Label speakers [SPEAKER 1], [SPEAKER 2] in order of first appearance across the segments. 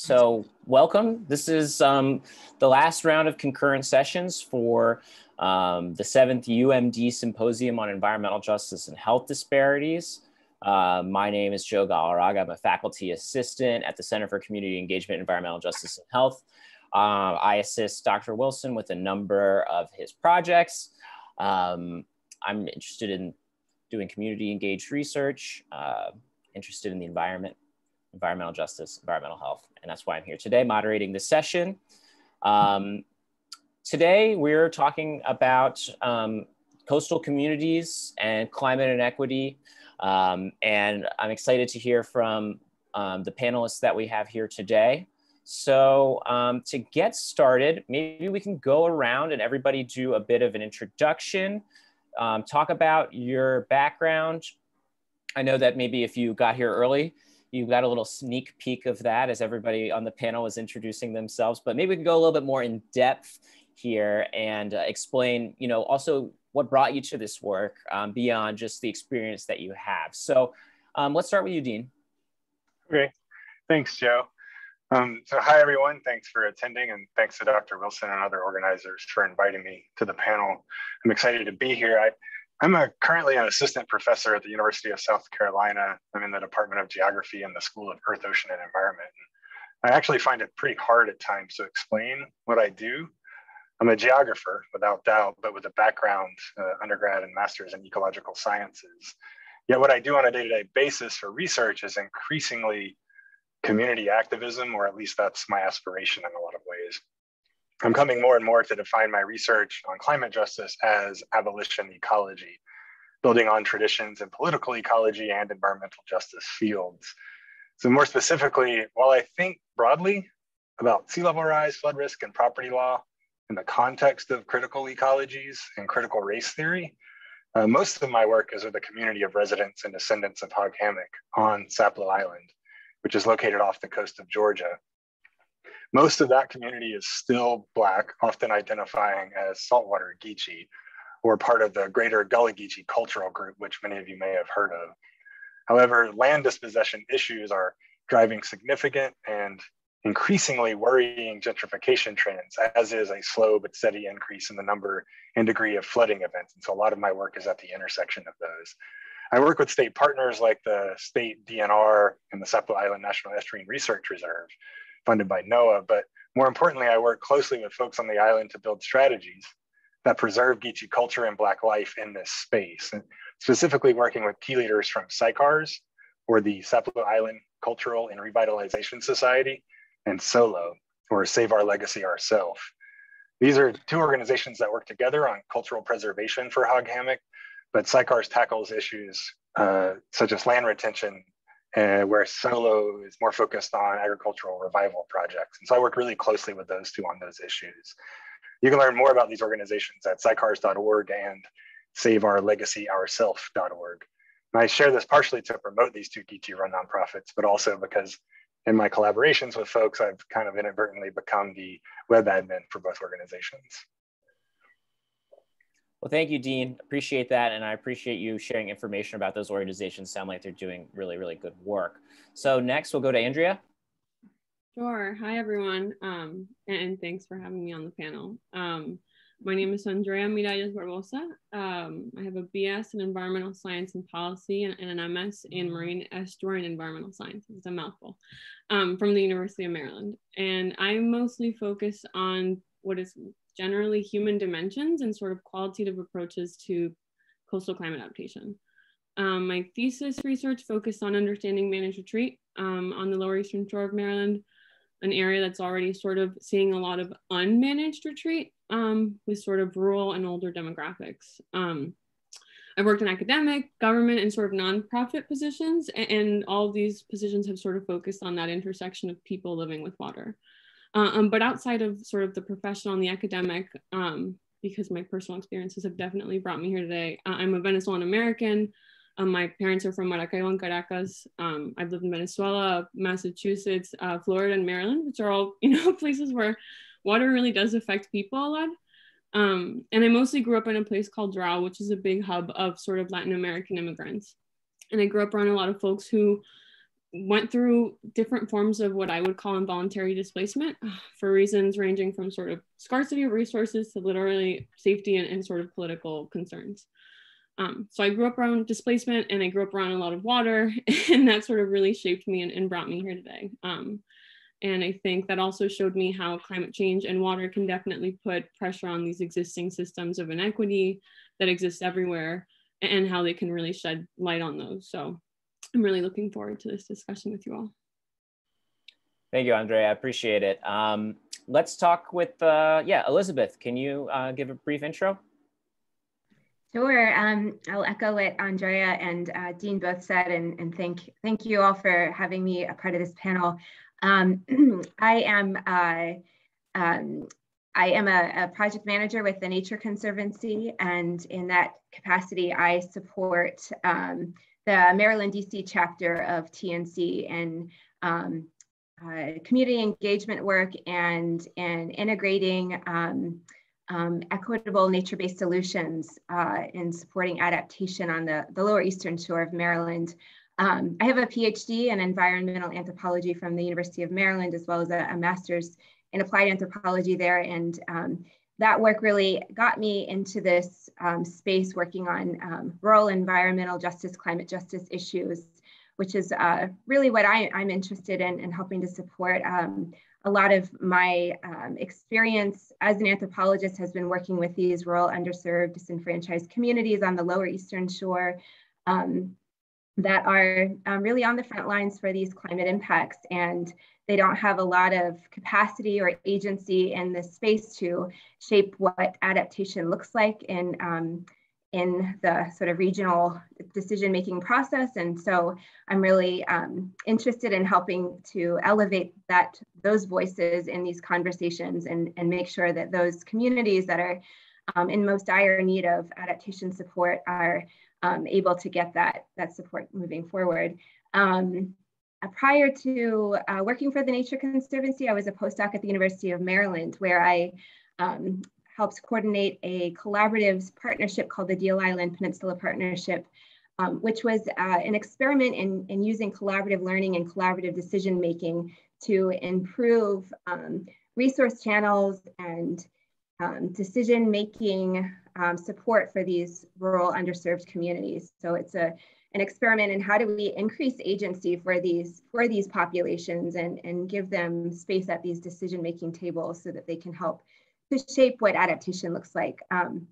[SPEAKER 1] So welcome. This is um, the last round of concurrent sessions for um, the seventh UMD Symposium on Environmental Justice and Health Disparities. Uh, my name is Joe Galarraga. I'm a faculty assistant at the Center for Community Engagement, Environmental Justice and Health. Uh, I assist Dr. Wilson with a number of his projects. Um, I'm interested in doing community engaged research, uh, interested in the environment, environmental justice, environmental health. And that's why I'm here today moderating this session. Um, today, we're talking about um, coastal communities and climate inequity. Um, and I'm excited to hear from um, the panelists that we have here today. So um, to get started, maybe we can go around and everybody do a bit of an introduction, um, talk about your background. I know that maybe if you got here early, you got a little sneak peek of that as everybody on the panel was introducing themselves, but maybe we can go a little bit more in depth here and uh, explain, you know, also what brought you to this work um, beyond just the experience that you have. So um, let's start with you, Dean.
[SPEAKER 2] Okay, thanks, Joe. Um, so hi, everyone. Thanks for attending and thanks to Dr. Wilson and other organizers for inviting me to the panel. I'm excited to be here. I, I'm a, currently an assistant professor at the University of South Carolina. I'm in the Department of Geography and the School of Earth, Ocean, and Environment. I actually find it pretty hard at times to explain what I do. I'm a geographer, without doubt, but with a background, uh, undergrad and master's in ecological sciences. Yet what I do on a day-to-day -day basis for research is increasingly community activism, or at least that's my aspiration in a lot of ways. I'm coming more and more to define my research on climate justice as abolition ecology, building on traditions in political ecology and environmental justice fields. So more specifically, while I think broadly about sea level rise, flood risk, and property law in the context of critical ecologies and critical race theory, uh, most of my work is with a community of residents and descendants of Hog Hammock on Sapelo Island, which is located off the coast of Georgia. Most of that community is still Black, often identifying as saltwater Geechee, or part of the greater Gullah Geechee cultural group, which many of you may have heard of. However, land dispossession issues are driving significant and increasingly worrying gentrification trends, as is a slow but steady increase in the number and degree of flooding events. And so a lot of my work is at the intersection of those. I work with state partners like the state DNR and the Sapelo Island National Estuarine Research Reserve funded by NOAA. But more importantly, I work closely with folks on the island to build strategies that preserve Geechee culture and Black life in this space. And specifically working with key leaders from SICARS, or the Sapelo Island Cultural and Revitalization Society, and SOLO, or Save Our Legacy Ourself. These are two organizations that work together on cultural preservation for Hog Hammock, but SICARS tackles issues uh, such as land retention uh, where Solo is more focused on agricultural revival projects. And so I work really closely with those two on those issues. You can learn more about these organizations at sicars.org and saveourlegacyourself.org. And I share this partially to promote these two Geechee run nonprofits, but also because in my collaborations with folks, I've kind of inadvertently become the web admin for both organizations.
[SPEAKER 1] Well, thank you, Dean. Appreciate that. And I appreciate you sharing information about those organizations. Sound like they're doing really, really good work. So next we'll go to Andrea.
[SPEAKER 3] Sure. Hi, everyone. Um, and thanks for having me on the panel. Um, my name is Andrea Miralles Barboza. Um, I have a BS in Environmental Science and Policy and, and an MS in Marine Estuary and Environmental science. It's a mouthful um, from the University of Maryland. And I mostly focus on what is generally human dimensions and sort of qualitative approaches to coastal climate adaptation. Um, my thesis research focused on understanding managed retreat um, on the lower eastern shore of Maryland, an area that's already sort of seeing a lot of unmanaged retreat um, with sort of rural and older demographics. Um, I've worked in academic, government, and sort of nonprofit positions, and, and all these positions have sort of focused on that intersection of people living with water. Uh, um, but outside of sort of the professional and the academic, um, because my personal experiences have definitely brought me here today, uh, I'm a Venezuelan American. Um, my parents are from Maracaibo and Caracas. Um, I've lived in Venezuela, Massachusetts, uh, Florida, and Maryland, which are all you know places where water really does affect people a lot. Um, and I mostly grew up in a place called Doral, which is a big hub of sort of Latin American immigrants. And I grew up around a lot of folks who went through different forms of what I would call involuntary displacement for reasons ranging from sort of scarcity of resources to literally safety and, and sort of political concerns. Um, so I grew up around displacement and I grew up around a lot of water, and that sort of really shaped me and, and brought me here today. Um, and I think that also showed me how climate change and water can definitely put pressure on these existing systems of inequity that exist everywhere and how they can really shed light on those. So I'm really looking forward to this discussion with you all.
[SPEAKER 1] Thank you, Andre. I appreciate it. Um, let's talk with, uh, yeah, Elizabeth. Can you uh, give a brief intro?
[SPEAKER 4] Sure. Um, I'll echo what Andrea and uh, Dean both said, and, and thank thank you all for having me a part of this panel. Um, I am uh, um, I am a, a, project manager with the Nature Conservancy, and in that capacity, I support um, the Maryland DC chapter of TNC and um, uh, community engagement work and, and integrating um, um, equitable nature-based solutions uh, in supporting adaptation on the, the lower eastern shore of Maryland. Um, I have a PhD in environmental anthropology from the University of Maryland, as well as a, a master's in applied anthropology there. And um, that work really got me into this um, space working on um, rural environmental justice, climate justice issues, which is uh, really what I, am interested in and helping to support. Um, a lot of my um, experience as an anthropologist has been working with these rural, underserved, disenfranchised communities on the lower eastern shore. That are um, really on the front lines for these climate impacts and they don't have a lot of capacity or agency in this space to shape what adaptation looks like in um, in the sort of regional decision making process. And so i'm really um, interested in helping to elevate that those voices in these conversations and, and make sure that those communities that are um, in most dire need of adaptation support are um, able to get that, that support moving forward. Um, uh, prior to uh, working for the Nature Conservancy, I was a postdoc at the University of Maryland where I um, helped coordinate a collaborative partnership called the Deal Island Peninsula Partnership, um, which was uh, an experiment in, in using collaborative learning and collaborative decision making to improve um, resource channels and um, decision making um, support for these rural underserved communities. So it's a, an experiment in how do we increase agency for these, for these populations and, and give them space at these decision making tables so that they can help to shape what adaptation looks like. Um,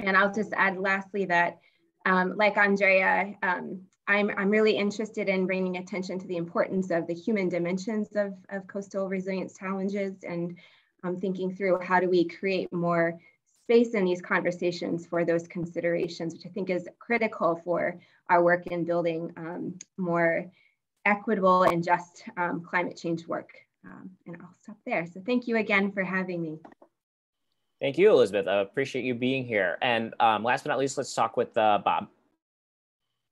[SPEAKER 4] and I'll just add lastly that um, like Andrea, um, I'm, I'm really interested in bringing attention to the importance of the human dimensions of, of coastal resilience challenges and um, thinking through how do we create more space in these conversations for those considerations, which I think is critical for our work in building um, more equitable and just um, climate change work. Um, and I'll stop there. So thank you again for having me.
[SPEAKER 1] Thank you, Elizabeth. I appreciate you being here. And um, last but not least, let's talk with uh, Bob.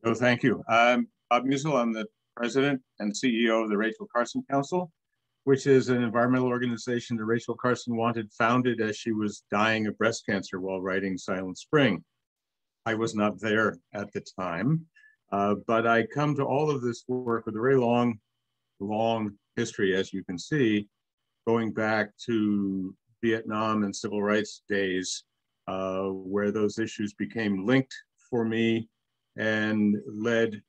[SPEAKER 5] Oh, thank you. I'm Bob Musil. I'm the president and CEO of the Rachel Carson Council which is an environmental organization that Rachel Carson wanted founded as she was dying of breast cancer while writing Silent Spring. I was not there at the time, uh, but I come to all of this work with a very long, long history, as you can see, going back to Vietnam and civil rights days, uh, where those issues became linked for me and led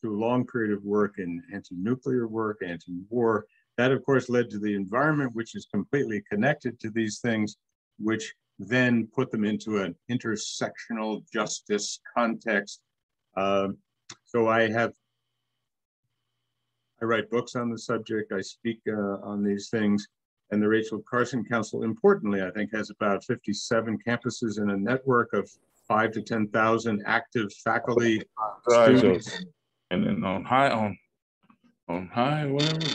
[SPEAKER 5] through a long period of work in anti-nuclear work, anti-war. That, of course, led to the environment, which is completely connected to these things, which then put them into an intersectional justice context. Uh, so I have, I write books on the subject, I speak uh, on these things, and the Rachel Carson Council, importantly, I think has about 57 campuses and a network of five to 10,000 active faculty, students,
[SPEAKER 6] and then on high on on high whatever.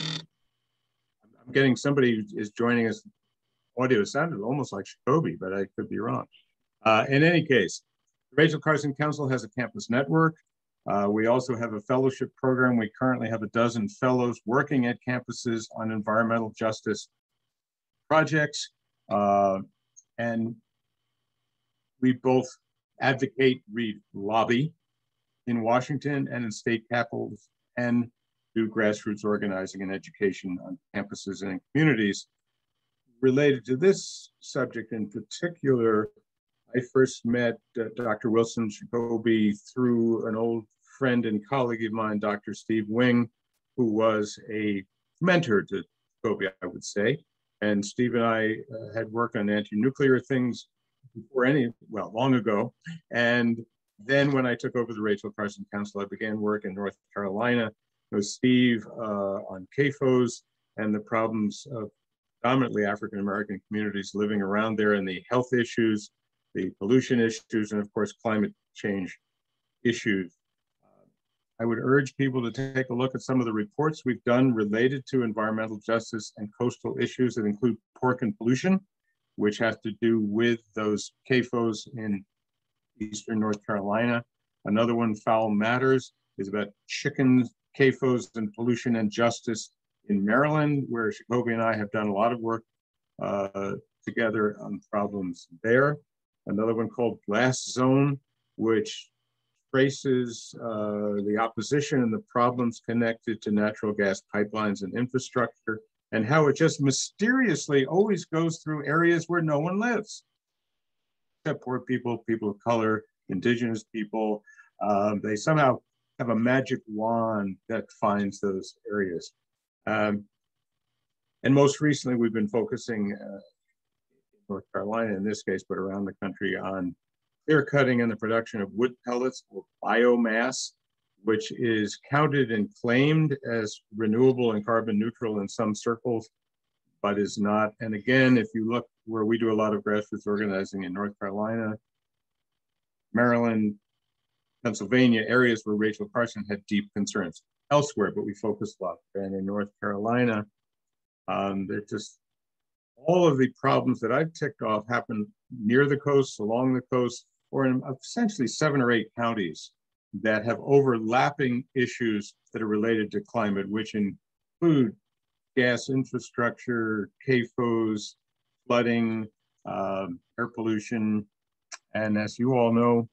[SPEAKER 5] I'm getting somebody is joining us. Audio sounded almost like Sacoby, but I could be wrong. Uh, in any case, Rachel Carson Council has a campus network. Uh, we also have a fellowship program. We currently have a dozen fellows working at campuses on environmental justice projects. Uh, and we both advocate, read, lobby in Washington and in state capitals and do grassroots organizing and education on campuses and communities. Related to this subject in particular, I first met uh, Dr. Wilson Sacoby through an old friend and colleague of mine, Dr. Steve Wing, who was a mentor to Sacoby, I would say. And Steve and I uh, had worked on anti-nuclear things before any, well, long ago. And then when I took over the Rachel Carson Council, I began work in North Carolina with Steve uh, on CAFOs and the problems of predominantly African American communities living around there and the health issues, the pollution issues, and of course, climate change issues. I would urge people to take a look at some of the reports we've done related to environmental justice and coastal issues that include pork and pollution, which has to do with those CAFOs in Eastern North Carolina. Another one, Fowl Matters, is about chickens, CAFOs, and pollution and justice in Maryland, where Sacoby and I have done a lot of work uh, together on problems there. Another one called Blast Zone, which traces uh, the opposition and the problems connected to natural gas pipelines and infrastructure, and how it just mysteriously always goes through areas where no one lives, poor people, people of color, indigenous people. Um, they somehow have a magic wand that finds those areas. Um, and most recently, we've been focusing uh, North Carolina in this case, but around the country on clear cutting and the production of wood pellets or biomass, which is counted and claimed as renewable and carbon neutral in some circles, but is not. And again, if you look where we do a lot of grassroots organizing in North Carolina, Maryland, Pennsylvania, areas where Rachel Carson had deep concerns elsewhere, but we focused a lot. And in North Carolina, um, they're just all of the problems that I've ticked off happen near the coast, along the coast, or in essentially seven or eight counties that have overlapping issues that are related to climate, which include gas infrastructure, CAFOs, flooding, um, air pollution. And as you all know,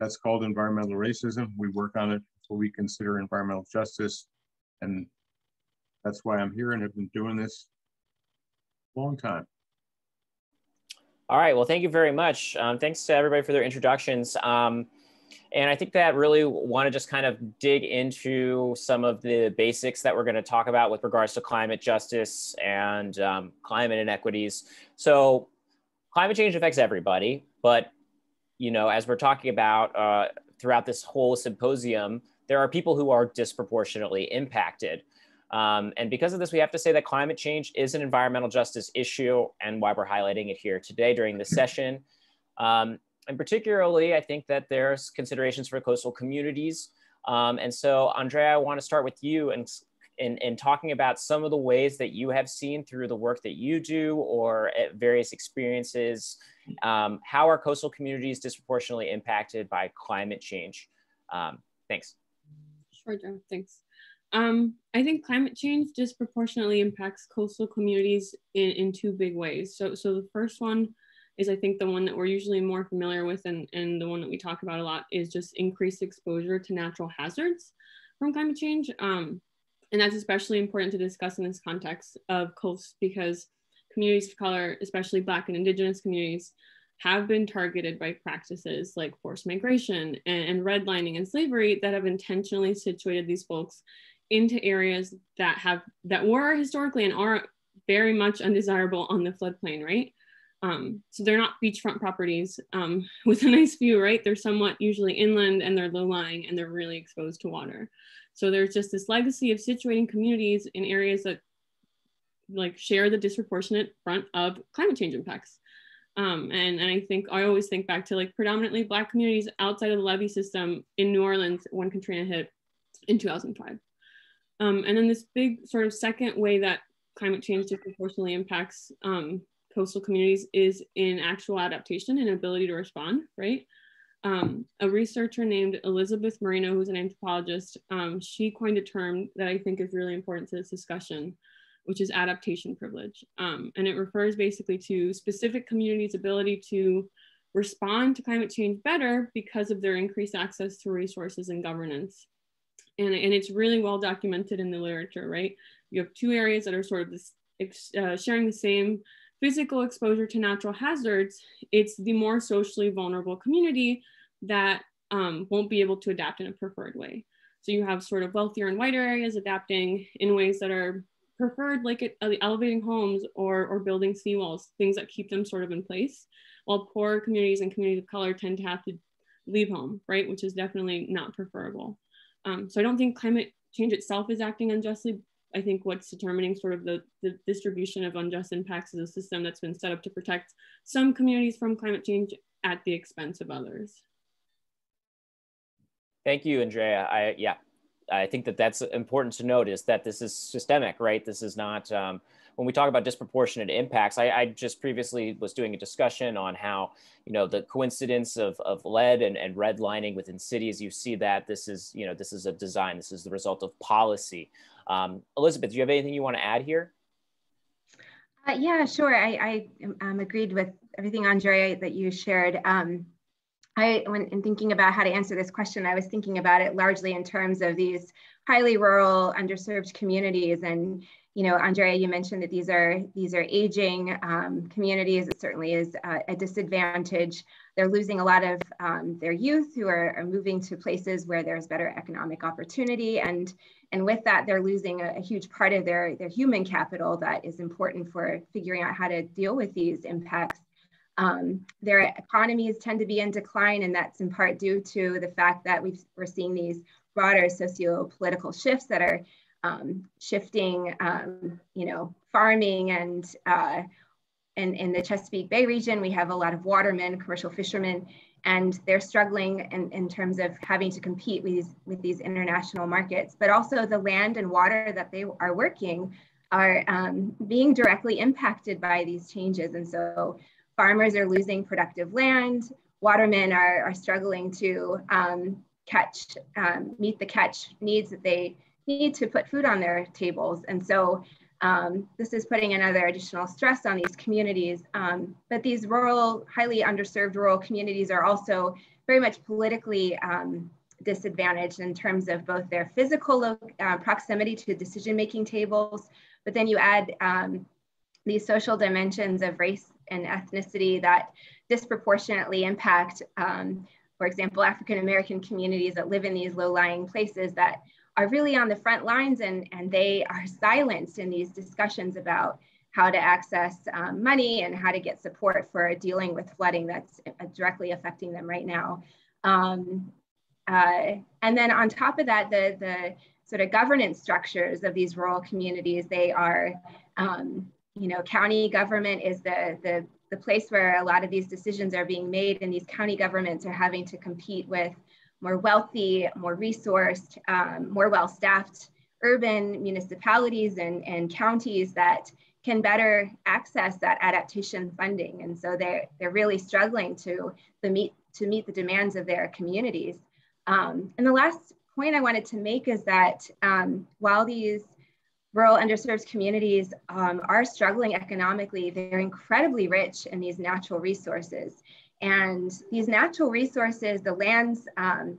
[SPEAKER 5] that's called environmental racism. We work on it what we consider environmental justice. And that's why I'm here and have been doing this a long time.
[SPEAKER 1] All right. Well, thank you very much. Um, thanks to everybody for their introductions. Um, and I think that really want to just kind of dig into some of the basics that we're going to talk about with regards to climate justice and um, climate inequities. So climate change affects everybody, but you know, as we're talking about uh, throughout this whole symposium, there are people who are disproportionately impacted. Um, and because of this, we have to say that climate change is an environmental justice issue and why we're highlighting it here today during this session. Um, and particularly, I think that there's considerations for coastal communities. Um, and so, Andrea, I want to start with you and in, in talking about some of the ways that you have seen through the work that you do or at various experiences. Um, how are coastal communities disproportionately impacted by climate change? Um, thanks.
[SPEAKER 3] Sure, Joe. Thanks. Um, I think climate change disproportionately impacts coastal communities in, in two big ways. So, so the first one is I think the one that we're usually more familiar with and, and the one that we talk about a lot is just increased exposure to natural hazards from climate change. Um, and that's especially important to discuss in this context of coast because communities of color, especially Black and Indigenous communities, have been targeted by practices like forced migration and, and redlining and slavery that have intentionally situated these folks into areas that have that were historically and are very much undesirable on the floodplain, right? Um, so they're not beachfront properties um, with a nice view, right? They're somewhat usually inland and they're low lying and they're really exposed to water. So there's just this legacy of situating communities in areas that like share the disproportionate front of climate change impacts. Um, and, and I think I always think back to like predominantly Black communities outside of the levee system in New Orleans when Katrina hit in 2005. Um, and then this big sort of second way that climate change disproportionately impacts um, coastal communities is in actual adaptation and ability to respond, right? Um, a researcher named Elizabeth Marino, who's an anthropologist, um, she coined a term that I think is really important to this discussion, which is adaptation privilege. Um, and it refers basically to specific communities' ability to respond to climate change better because of their increased access to resources and governance. and, and it's really well documented in the literature, right? You have two areas that are sort of this, uh, sharing the same physical exposure to natural hazards. It's the more socially vulnerable community that um, won't be able to adapt in a preferred way. So you have sort of wealthier and whiter areas adapting in ways that are preferred, like uh, elevating homes or, or building seawalls, things that keep them sort of in place, while poor communities and communities of color tend to have to leave home, right? Which is definitely not preferable. Um, so I don't think climate change itself is acting unjustly. I think what's determining sort of the, the distribution of unjust impacts is a system that's been set up to protect some communities from climate change at the expense of others.
[SPEAKER 1] Thank you, Andrea. I, yeah, I think that that's important to note is that this is systemic, right? This is not, um, when we talk about disproportionate impacts, I, I, just previously was doing a discussion on how, you know, the coincidence of, of lead and, and redlining within cities, you see that this is, you know, this is a design, this is the result of policy. Um, Elizabeth, do you have anything you want to add here?
[SPEAKER 4] Uh, yeah, sure. I, I um, agreed with everything, Andrea, that you shared. Um, I, when in thinking about how to answer this question, I was thinking about it largely in terms of these highly rural, underserved communities. And you know, Andrea, you mentioned that these are these are aging um, communities. It certainly is a, a, disadvantage. They're losing a lot of um, their youth who are, are, moving to places where there's better economic opportunity, and and with that, they're losing a, a huge part of their their human capital that is important for figuring out how to deal with these impacts. Um, their economies tend to be in decline, and that's in part due to the fact that we are seeing these broader socio-political shifts that are um, shifting, um, you know, farming and uh, in, the Chesapeake Bay region, we have a lot of watermen, commercial fishermen, and they're struggling in, in terms of having to compete with these, with these international markets, but also the land and water that they are working are um, being directly impacted by these changes. And so farmers are losing productive land, watermen are, are struggling to um, catch, um, meet the catch needs that they need to put food on their tables. And so um, this is putting another additional stress on these communities. Um, but these rural, highly underserved rural communities are also very much politically um, disadvantaged in terms of both their physical uh, proximity to decision-making tables, but then you add um, these social dimensions of race and ethnicity that disproportionately impact, um, for example, African American communities that live in these low-lying places that are really on the front lines and, and they are silenced in these discussions about how to access um, money and how to get support for dealing with flooding that's directly affecting them right now. Um, uh, and then on top of that, the, the sort of governance structures of these rural communities, they are, um, you know, county government is the, the, the place where a lot of these decisions are being made and these county governments are having to compete with more wealthy, more resourced, um, more well-staffed urban municipalities and, and counties that can better access that adaptation funding. And so they're, they're really struggling to, the meet, to meet the demands of their communities. Um, and the last point I wanted to make is that um, while these rural underserved communities um, are struggling economically, they're incredibly rich in these natural resources. And these natural resources, the lands um,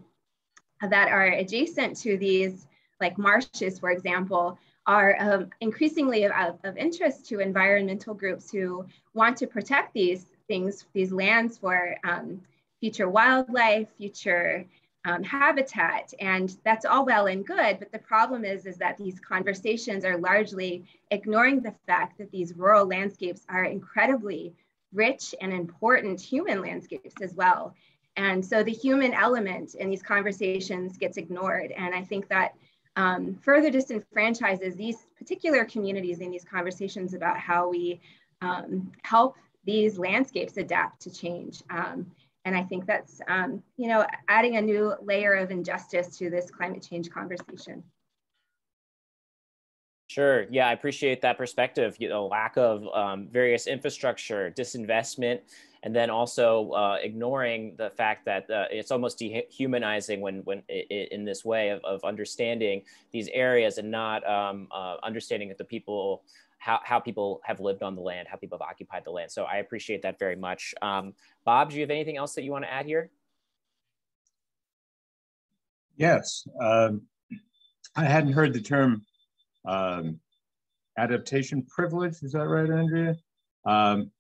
[SPEAKER 4] that are adjacent to these, like marshes, for example, are um, increasingly of, of, interest to environmental groups who want to protect these things, these lands for um, future wildlife, future um, habitat, and that's all well and good. But the problem is, is that these conversations are largely ignoring the fact that these rural landscapes are incredibly rich and important human landscapes as well. And so the human element in these conversations gets ignored. And I think that um, further disenfranchises these particular communities in these conversations about how we um, help these landscapes adapt to change. Um, and I think that's, um, you know, adding a new layer of injustice to this climate change conversation.
[SPEAKER 1] Sure. Yeah, I appreciate that perspective. You know, lack of um, various infrastructure, disinvestment, and then also uh, ignoring the fact that uh, it's almost dehumanizing when, when it, in this way of, of understanding these areas and not um, uh, understanding that the people how, how people have lived on the land, how people have occupied the land. So I appreciate that very much. Um, Bob, do you have anything else that you want to add here?
[SPEAKER 5] Yes. Um, I hadn't heard the term um, adaptation privilege. Is that right, Andrea? Um,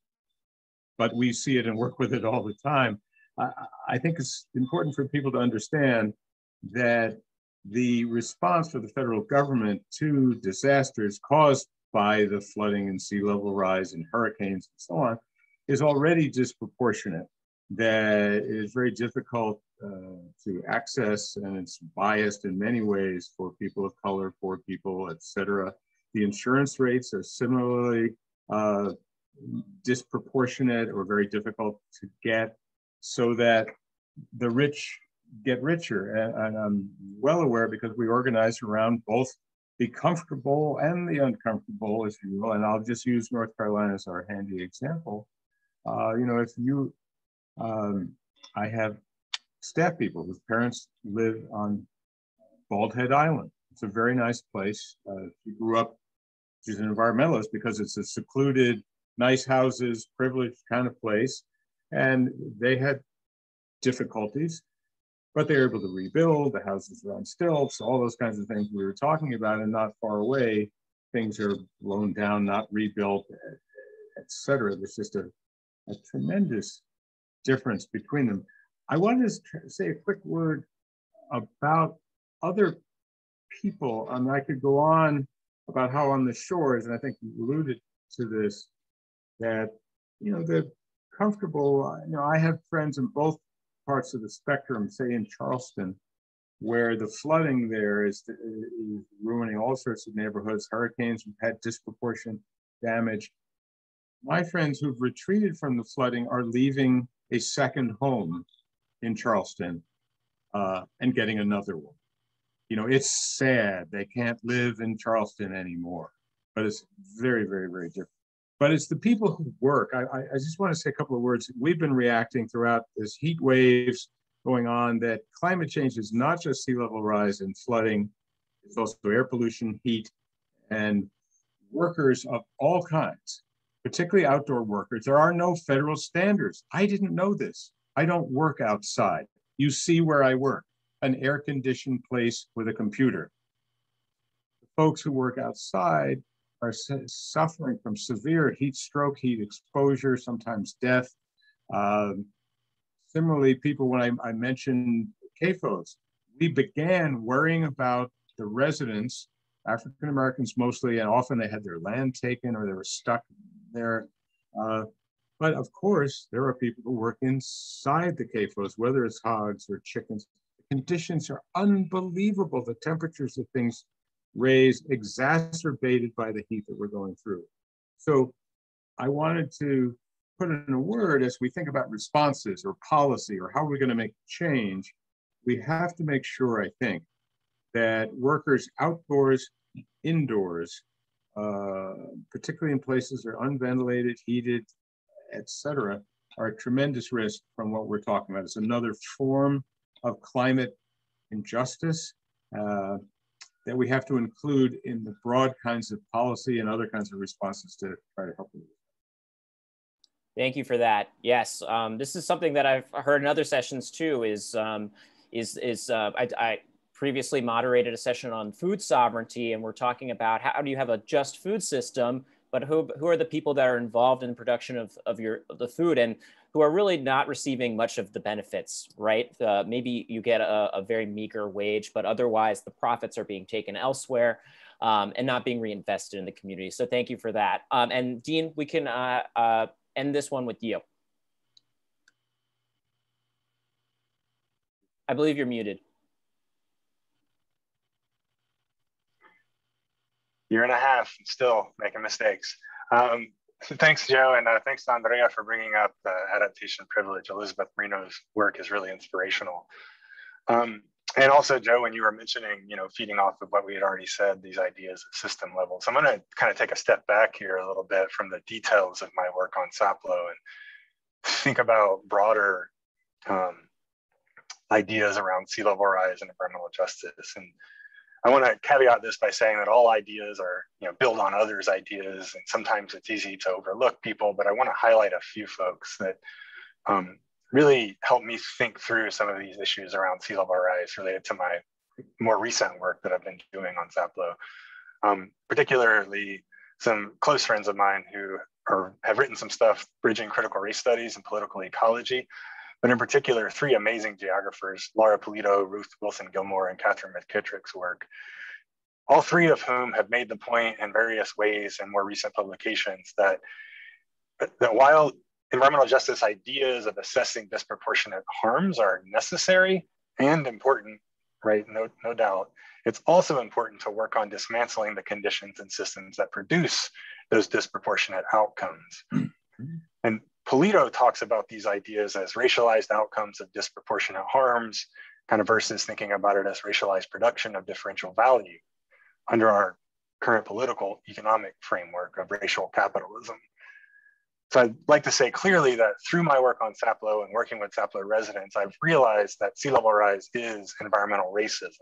[SPEAKER 5] but we see it and work with it all the time. I, I think it's important for people to understand that the response for the federal government to disasters caused by the flooding and sea level rise and hurricanes and so on is already disproportionate. That it is very difficult to access and it's biased in many ways for people of color, poor people, et cetera. The insurance rates are similarly uh, disproportionate or very difficult to get so that the rich get richer. And, and, I'm well aware because we organize around both the comfortable and the uncomfortable, if you will. And I'll just use North Carolina as our handy example. Uh, you know, if you, um, I have staff people whose parents live on Bald Head Island. It's a very nice place. Uh, she grew up, she's an environmentalist because it's a secluded, nice houses, privileged kind of place. And they had difficulties but they were able to rebuild. The houses are on stilts, all those kinds of things we were talking about, and not far away, things are blown down, not rebuilt, etc. There's just a, a tremendous difference between them. I wanted to say a quick word about other people. I mean, I could go on about how on the shores, and I think you alluded to this, that you know the comfortable. You know, I have friends in both parts of the spectrum, say in Charleston, where the flooding there is, uh, is ruining all sorts of neighborhoods. Hurricanes have had disproportionate damage. My friends who've retreated from the flooding are leaving a second home in Charleston uh, and getting another one. You know, it's sad they can't live in Charleston anymore, but it's very, very, very different but it's the people who work. I, I, just want to say a couple of words. We've been reacting throughout this heat waves going on that climate change is not just sea level rise and flooding, it's also air pollution, heat, and workers of all kinds, particularly outdoor workers. There are no federal standards. I didn't know this. I don't work outside. You see where I work, an air conditioned place with a computer. The folks who work outside are suffering from severe heat stroke, heat exposure, sometimes death. Um, similarly, people, when I, I mentioned CAFOs, we began worrying about the residents, African Americans mostly, and often they had their land taken or they were stuck there. Uh, but of course, there are people who work inside the CAFOs, whether it's hogs or chickens. The conditions are unbelievable. The temperatures of things raised, exacerbated by the heat that we're going through. So I wanted to put in a word as we think about responses or policy or how we're going to make change, we have to make sure, I think, that workers outdoors, indoors, uh, particularly in places that are unventilated, heated, etc., are a tremendous risk from what we're talking about. It's another form of climate injustice. Uh, that we have to include in the broad kinds of policy and other kinds of responses to try to help them.
[SPEAKER 1] Thank you for that. Yes, um, this is something that I've heard in other sessions too. Is um, is is uh, I, I, previously moderated a session on food sovereignty, and we're talking about how do you have a just food system, but who who are the people that are involved in the production of of your the food, and who are really not receiving much of the benefits, right? Uh, maybe you get a, a, very meager wage, but otherwise the profits are being taken elsewhere um, and not being reinvested in the community. So thank you for that. Um, and Dean, we can uh, uh, end this one with you. I believe you're muted.
[SPEAKER 2] Year and a half, still making mistakes. Um, thanks, Joe, and uh, thanks Andrea for bringing up the adaptation privilege. Elizabeth Marino's work is really inspirational. Um, and also, Joe, when you were mentioning, you know, feeding off of what we had already said, these ideas at system level. So I'm going to kind of take a step back here a little bit from the details of my work on Sapelo and think about broader um, ideas around sea level rise and environmental justice. And I want to caveat this by saying that all ideas are, you know, build on others' ideas, and sometimes it's easy to overlook people. But I want to highlight a few folks that um, really helped me think through some of these issues around sea level rise related to my more recent work that I've been doing on Sapelo, um, particularly some close friends of mine who are, have written some stuff bridging critical race studies and political ecology, but in particular, three amazing geographers, Laura Pulido, Ruth Wilson Gilmore, and Katherine McKittrick's work, all three of whom have made the point in various ways in more recent publications that, that while environmental justice ideas of assessing disproportionate harms are necessary and important, right? No, no doubt. It's also important to work on dismantling the conditions and systems that produce those disproportionate outcomes. Hmm. and Pulido talks about these ideas as racialized outcomes of disproportionate harms, kind of versus thinking about it as racialized production of differential value under our current political economic framework of racial capitalism. So I'd like to say clearly that through my work on Sapelo and working with Sapelo residents, I've realized that sea level rise is environmental racism.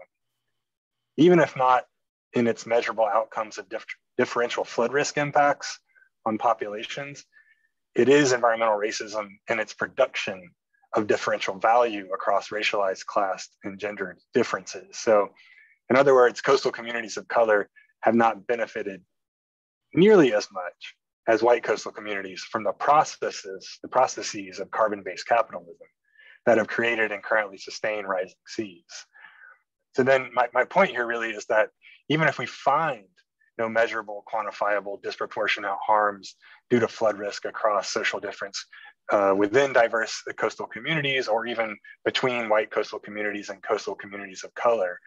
[SPEAKER 2] Even if not in its measurable outcomes of dif differential flood risk impacts on populations, it is environmental racism in its production of differential value across racialized, class, and gender differences. So in other words, coastal communities of color have not benefited nearly as much as white coastal communities from the processes, the processes of carbon-based capitalism that have created and currently sustain rising seas. So then my, my point here really is that even if we find no measurable, quantifiable, disproportionate harms due to flood risk across social difference uh, within diverse coastal communities or even between white coastal communities and coastal communities of color,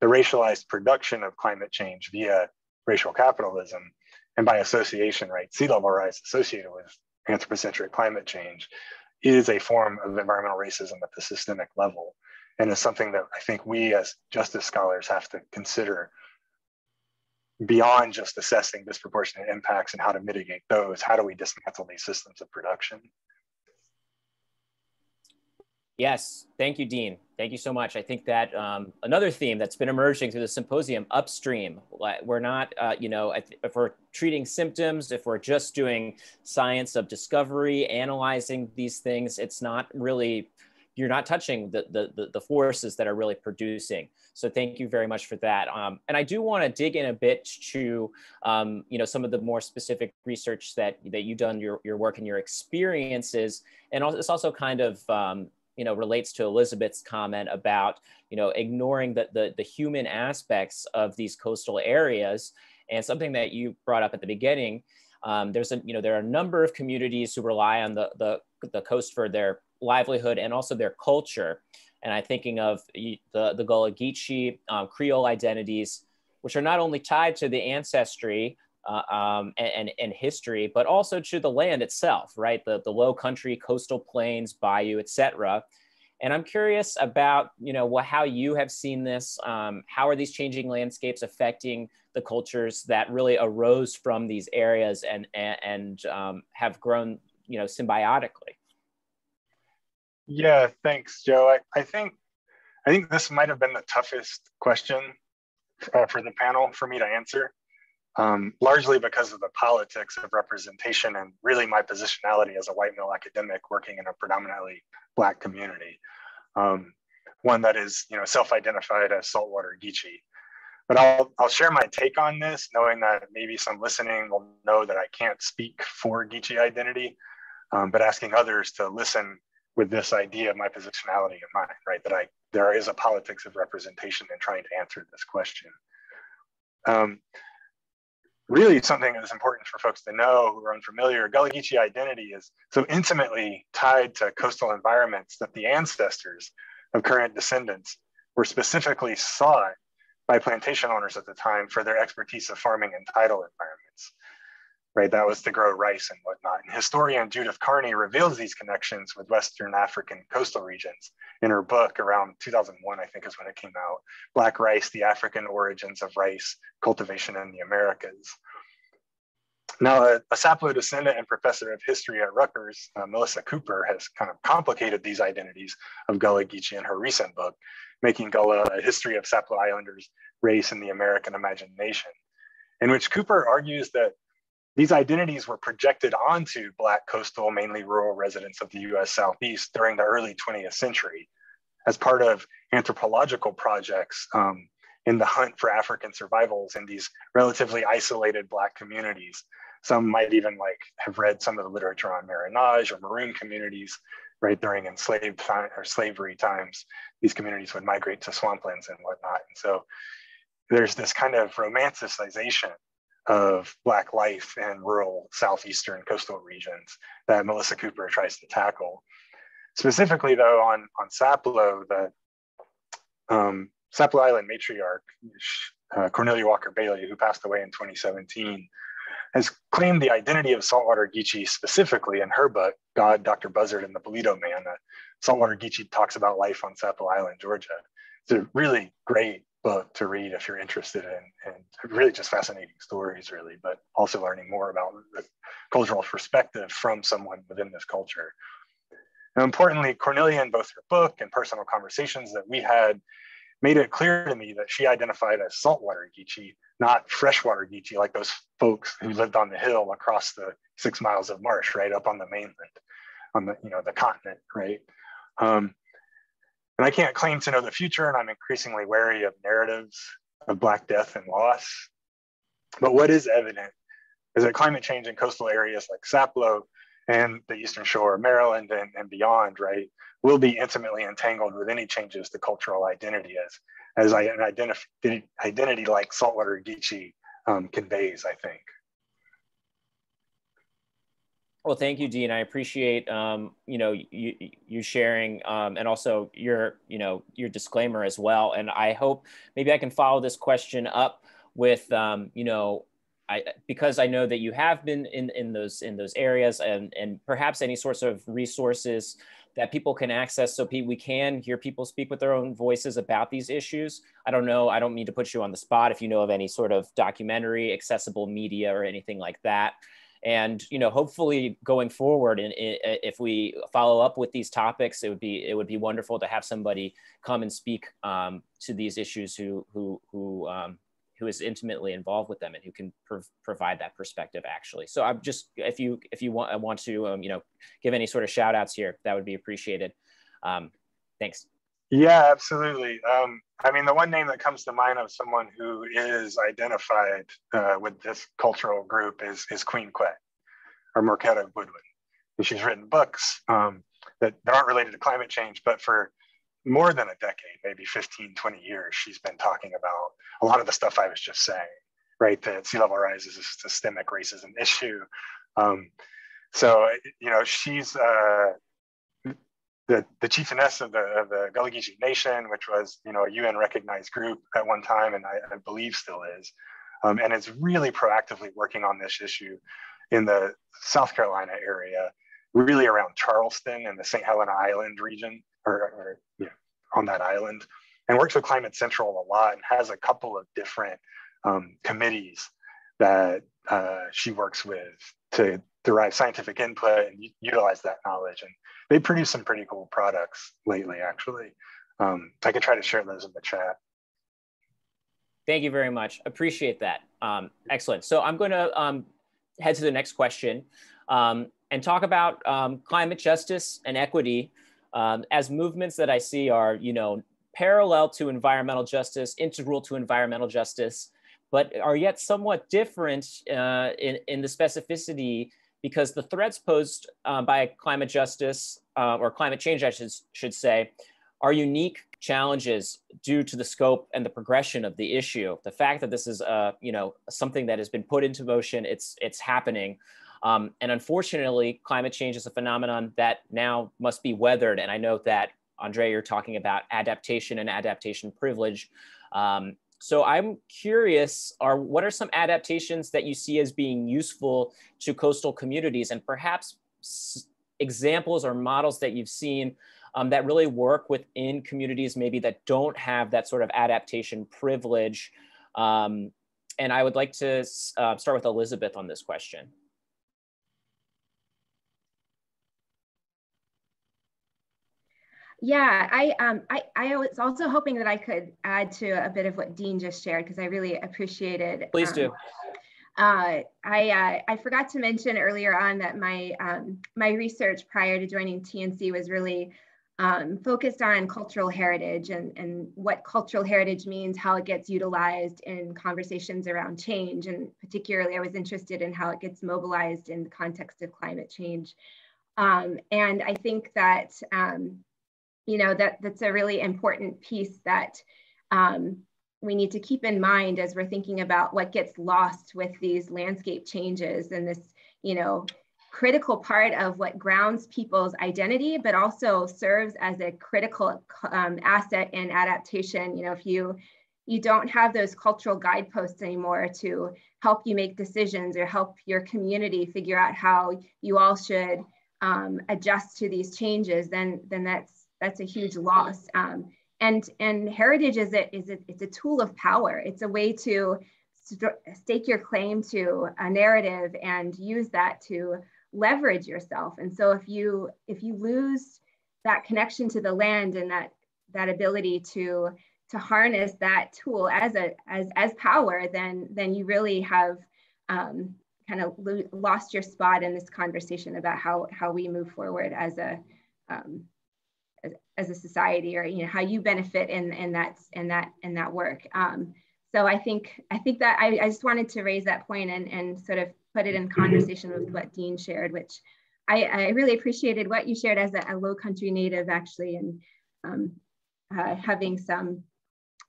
[SPEAKER 2] the racialized production of climate change via racial capitalism and by association, right, sea level rise associated with anthropocentric climate change is a form of environmental racism at the systemic level. And is something that I think we as justice scholars have to consider beyond just assessing disproportionate impacts and how to mitigate those. How do we dismantle these systems of production?
[SPEAKER 1] Yes, thank you, Dean. Thank you so much. I think that um, another theme that's been emerging through the symposium, upstream. We're not, uh, you know, if we're treating symptoms, if we're just doing science of discovery, analyzing these things, it's not really, you're not touching the, the, the forces that are really producing. So thank you very much for that. Um, and I do want to dig in a bit to, um, you know, some of the more specific research that, that you've done, your, your work and your experiences. And also, it's also kind of, um, you know relates to Elizabeth's comment about you know ignoring the, the the human aspects of these coastal areas and something that you brought up at the beginning um, there's a you know there are a number of communities who rely on the the, the coast for their livelihood and also their culture and i'm thinking of the the gullah geechee um, creole identities which are not only tied to the ancestry uh, um, and, and, history, but also to the land itself, right? The, the low country, coastal plains, bayou, etc. And I'm curious about, you know, what, how you have seen this. Um, how are these changing landscapes affecting the cultures that really arose from these areas and, and, and um, have grown, you know, symbiotically?
[SPEAKER 2] Yeah, thanks, Joe. I, I think I think this might have been the toughest question uh, for the panel for me to answer um, largely because of the politics of representation and really my positionality as a white male academic working in a predominantly black community, um, one that is you know self-identified as saltwater Geechee. But I'll, I'll share my take on this, knowing that maybe some listening will know that I can't speak for Geechee identity, um, but asking others to listen with this idea of my positionality in mind, right? That I there is a politics of representation in trying to answer this question. Um, really something that's important for folks to know who are unfamiliar. Gullah Geechee identity is so intimately tied to coastal environments that the ancestors of current descendants were specifically sought by plantation owners at the time for their expertise of farming and tidal environments right? That was to grow rice and whatnot. And historian Judith Carney reveals these connections with Western African coastal regions in her book around 2001, I think is when it came out, Black Rice, the African Origins of Rice Cultivation in the Americas. Now, a, a Sapelo descendant and professor of history at Rutgers, uh, Melissa Cooper, has kind of complicated these identities of Gullah Geechee in her recent book, Making Gullah a History of Sapelo Islanders, Race and the American Imagination, in which Cooper argues that these identities were projected onto Black coastal, mainly rural residents of the US Southeast during the early 20th century as part of anthropological projects um, in the hunt for African survivals in these relatively isolated Black communities. Some might even like have read some of the literature on Marronage or Maroon communities, right during enslaved time or slavery times. These communities would migrate to swamplands and whatnot. And so there's this kind of romanticization of Black life in rural southeastern coastal regions that Melissa Cooper tries to tackle. Specifically, though, on, on Sapelo, the um, Sapelo Island matriarch, uh, Cornelia Walker Bailey, who passed away in 2017, has claimed the identity of saltwater Geechee specifically in her book, God, Dr. Buzzard, and the Bolito Man. Saltwater Geechee talks about life on Sapelo Island, Georgia. It's a really great book to read if you're interested in, and really just fascinating stories, really, but also learning more about the cultural perspective from someone within this culture. Now, importantly, Cornelia, in both her book and personal conversations that we had, made it clear to me that she identified as saltwater Geechee, not freshwater Geechee, like those folks who lived on the hill across the six miles of marsh, right up on the mainland, on the you know the continent, right. Um, and I can't claim to know the future, and I'm increasingly wary of narratives of Black death and loss. But what is evident is that climate change in coastal areas like Sapelo and the Eastern Shore, of Maryland, and, and beyond, right, will be intimately entangled with any changes to cultural identity as, as an identity, identity like saltwater Geechee um, conveys, I think.
[SPEAKER 1] Well, thank you, Dean. I appreciate um, you know you you sharing um, and also your you know your disclaimer as well. And I hope maybe I can follow this question up with um, you know I because I know that you have been in in those in those areas and and perhaps any sorts of resources that people can access so we can hear people speak with their own voices about these issues. I don't know. I don't mean to put you on the spot if you know of any sort of documentary, accessible media, or anything like that and you know hopefully going forward and if we follow up with these topics it would be it would be wonderful to have somebody come and speak um, to these issues who who who um, who is intimately involved with them and who can prov provide that perspective actually. So i'm just if you if you want want to um, you know give any sort of shout outs here that would be appreciated. Um, thanks.
[SPEAKER 2] Yeah, absolutely. Um, I mean, the one name that comes to mind of someone who is identified uh, with this cultural group is, is Queen Quet or Marquetta Goodwine. And she's written books um, that, that aren't related to climate change, but for more than a decade, maybe 15, 20 years, she's been talking about a lot of the stuff I was just saying, right? That sea level rise is a systemic racism issue. Um, so, you know, she's uh, the, the chieftainess of the, of the Gullah Geechee Nation, which was you know a UN recognized group at one time, and I, I believe still is, um, and it's really proactively working on this issue in the South Carolina area, really around Charleston and the St. Helena Island region, or, or know, on that island, and works with Climate Central a lot and has a couple of different um, committees that uh, she works with to derive scientific input and utilize that knowledge. And they produce some pretty cool products lately, actually. Um, I could try to share those in the chat.
[SPEAKER 1] Thank you very much. Appreciate that. Um, excellent. So I'm going to um, head to the next question um, and talk about um, climate justice and equity um, as movements that I see are, you know, parallel to environmental justice, integral to environmental justice, but are yet somewhat different uh, in, in the specificity because the threats posed uh, by climate justice uh, or climate change, I should, should say, are unique challenges due to the scope and the progression of the issue. The fact that this is, uh, you know, something that has been put into motion, it's it's happening, um, and unfortunately, climate change is a phenomenon that now must be weathered. And I know that Andre, you're talking about adaptation and adaptation privilege. Um, so I'm curious, are what are some adaptations that you see as being useful to coastal communities and perhaps examples or models that you've seen um, that really work within communities maybe that don't have that sort of adaptation privilege? Um, and I would like to uh, start with Elizabeth on this question.
[SPEAKER 4] Yeah, I, um, I, I was also hoping that I could add to a bit of what Dean just shared because I really appreciated.
[SPEAKER 1] Please
[SPEAKER 4] um,
[SPEAKER 1] do.
[SPEAKER 4] Uh, I, uh, I forgot to mention earlier on that my, um, my research prior to joining TNC was really um, focused on cultural heritage and, and what cultural heritage means, how it gets utilized in conversations around change. And particularly, I was interested in how it gets mobilized in the context of climate change. Um, and I think that, um, you know, that that's a really important piece that um, we need to keep in mind as we're thinking about what gets lost with these landscape changes and this, you know, critical part of what grounds people's identity, but also serves as a critical um, asset in adaptation. You know, if you you don't have those cultural guideposts anymore to help you make decisions or help your community figure out how you all should um, adjust to these changes, then then that's that's a huge loss. Um, and and heritage is a, is a, it's a tool of power. It's a way to stake your claim to a narrative and use that to leverage yourself. And so if you if you lose that connection to the land and that that ability to to harness that tool as a as as power, then then you really have um, kind of lo lost your spot in this conversation about how how we move forward as a um, as, a society, or you know how you benefit in in that in that in that work. Um, so I think I think that I, I just wanted to raise that point and and sort of put it in conversation with what Dean shared, which I, I really appreciated what you shared as a, a low country native actually, and um, uh, having some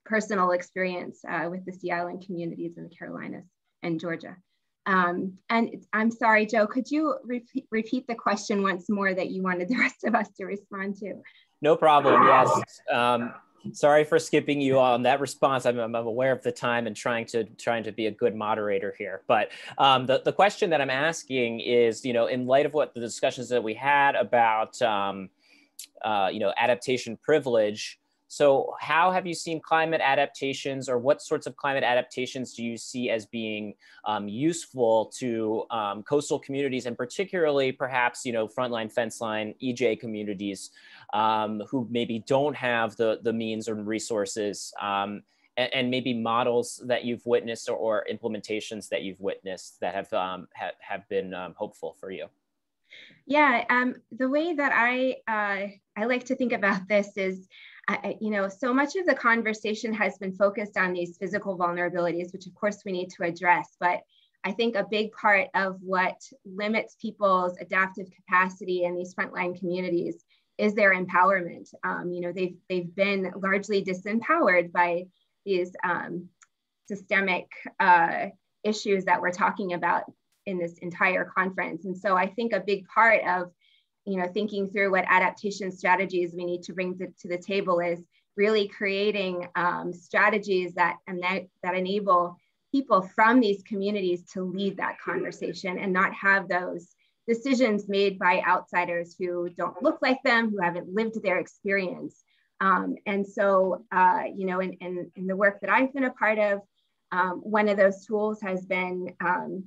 [SPEAKER 4] personal experience uh, with the Sea Island communities in the Carolinas and Georgia. Um, and I'm sorry, Joe, could you repeat the question once more that you wanted the rest of us to respond to?
[SPEAKER 1] No problem, yes. Um, sorry for skipping you on that response. I'm, I'm, aware of the time and trying to trying to be a good moderator here. But um, the, the question that I'm asking is, you know, in light of what the discussions that we had about, um, uh, you know, adaptation privilege, so how have you seen climate adaptations or what sorts of climate adaptations do you see as being um, useful to um, coastal communities and particularly perhaps, you know, frontline fence line EJ communities um, who maybe don't have the, the means or resources um, and, and, maybe models that you've witnessed or, or, implementations that you've witnessed that have, um, ha have been um, hopeful for you?
[SPEAKER 4] Yeah, the way that I, uh, I like to think about this is I, you know, so much of the conversation has been focused on these physical vulnerabilities, which of course we need to address. But I think a big part of what limits people's adaptive capacity in these frontline communities is their empowerment. Um, you know, they've they've been largely disempowered by these um, systemic uh, issues that we're talking about in this entire conference. And so I think a big part of you know, thinking through what adaptation strategies we need to bring to, to the table is really creating um, strategies that, and that, that enable people from these communities to lead that conversation and not have those decisions made by outsiders who don't look like them, who haven't lived their experience. Um, and so, uh, you know, in, in, in, the work that I've been a part of, um, one of those tools has been um,